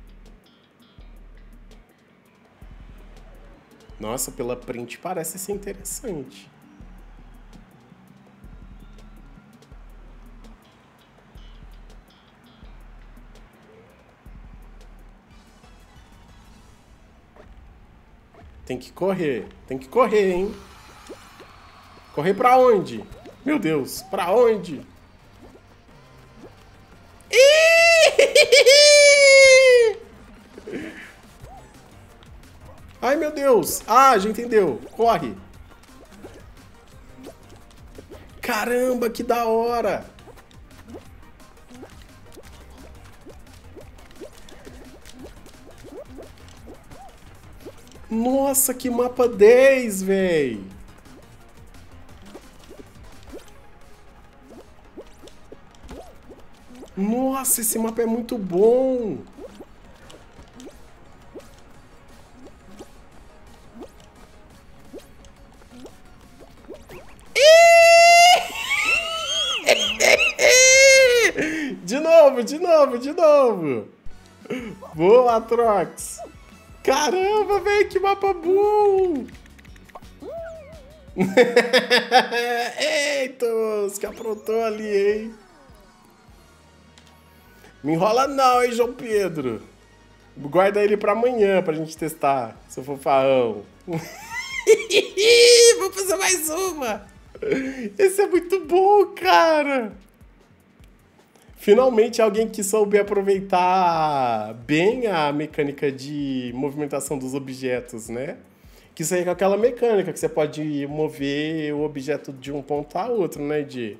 Nossa, pela print parece ser interessante. Tem que correr. Tem que correr, hein? Correr pra onde? Meu Deus, pra onde? Ai, meu Deus. Ah, já entendeu. Corre. Caramba, que da hora. Nossa, que mapa 10, véi! Nossa, esse mapa é muito bom! Novo, de novo, de novo! Boa, Trox! Caramba, velho, que mapa bom! Eita, que aprontou ali, hein? Me enrola não, hein, João Pedro? Guarda ele pra amanhã pra gente testar, seu fofarrão. Vou fazer mais uma! Esse é muito bom, cara! Finalmente alguém que soube aproveitar bem a mecânica de movimentação dos objetos, né? Que isso aí é aquela mecânica que você pode mover o objeto de um ponto a outro, né, de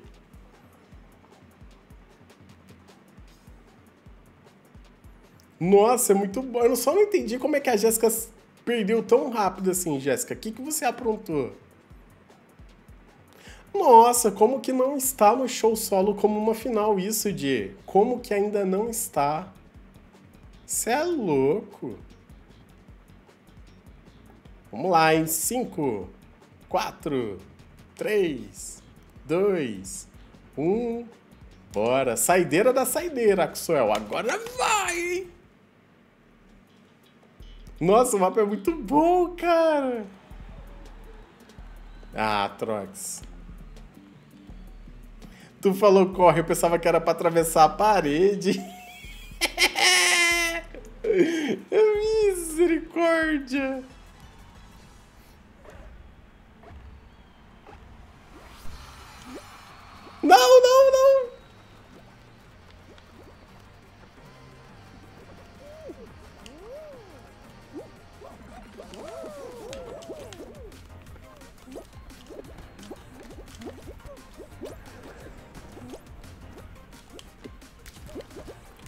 Nossa, é muito bom. Eu só não entendi como é que a Jéssica perdeu tão rápido assim, Jéssica. O que, que você aprontou? Nossa, como que não está no show solo como uma final isso, de Como que ainda não está? Você é louco. Vamos lá, em 5, 4, 3, 2, 1. Bora. Saideira da saideira, Axel. Agora vai! Nossa, o mapa é muito bom, cara. Ah, Trox. Tu falou corre, eu pensava que era pra atravessar a parede. Misericórdia. Não, não,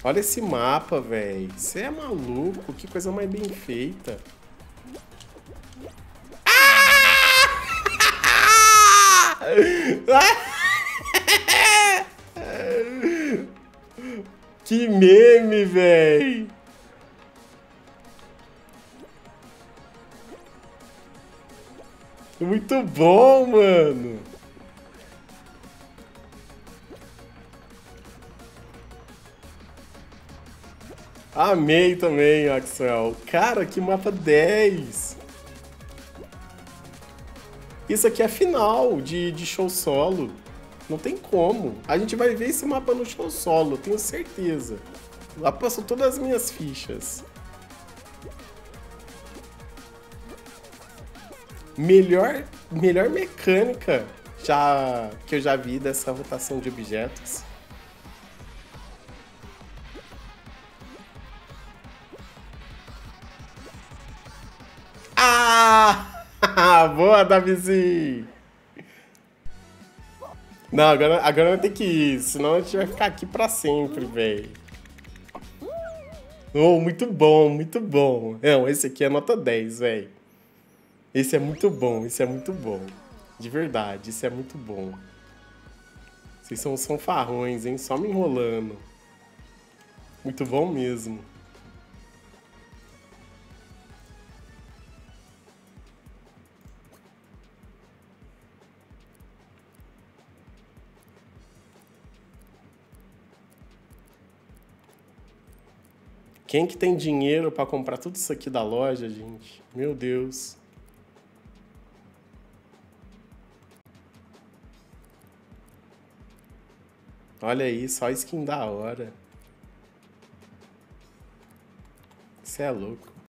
Olha esse mapa, velho. Você é maluco? Que coisa mais bem feita. que meme, velho. Muito bom, mano. Amei também, Axel. Cara, que mapa 10! Isso aqui é final de, de show solo. Não tem como. A gente vai ver esse mapa no show solo, tenho certeza. Lá passou todas as minhas fichas. Melhor, melhor mecânica já que eu já vi dessa rotação de objetos. Boa, Davizinho! Não, agora, agora ter que ir, senão a gente vai ficar aqui pra sempre, velho. Oh, muito bom, muito bom. Não, esse aqui é nota 10, velho. Esse é muito bom, esse é muito bom. De verdade, esse é muito bom. Vocês são, são farrões, hein? Só me enrolando. Muito bom mesmo. Quem que tem dinheiro para comprar tudo isso aqui da loja, gente? Meu Deus. Olha aí, só skin da hora. Você é louco.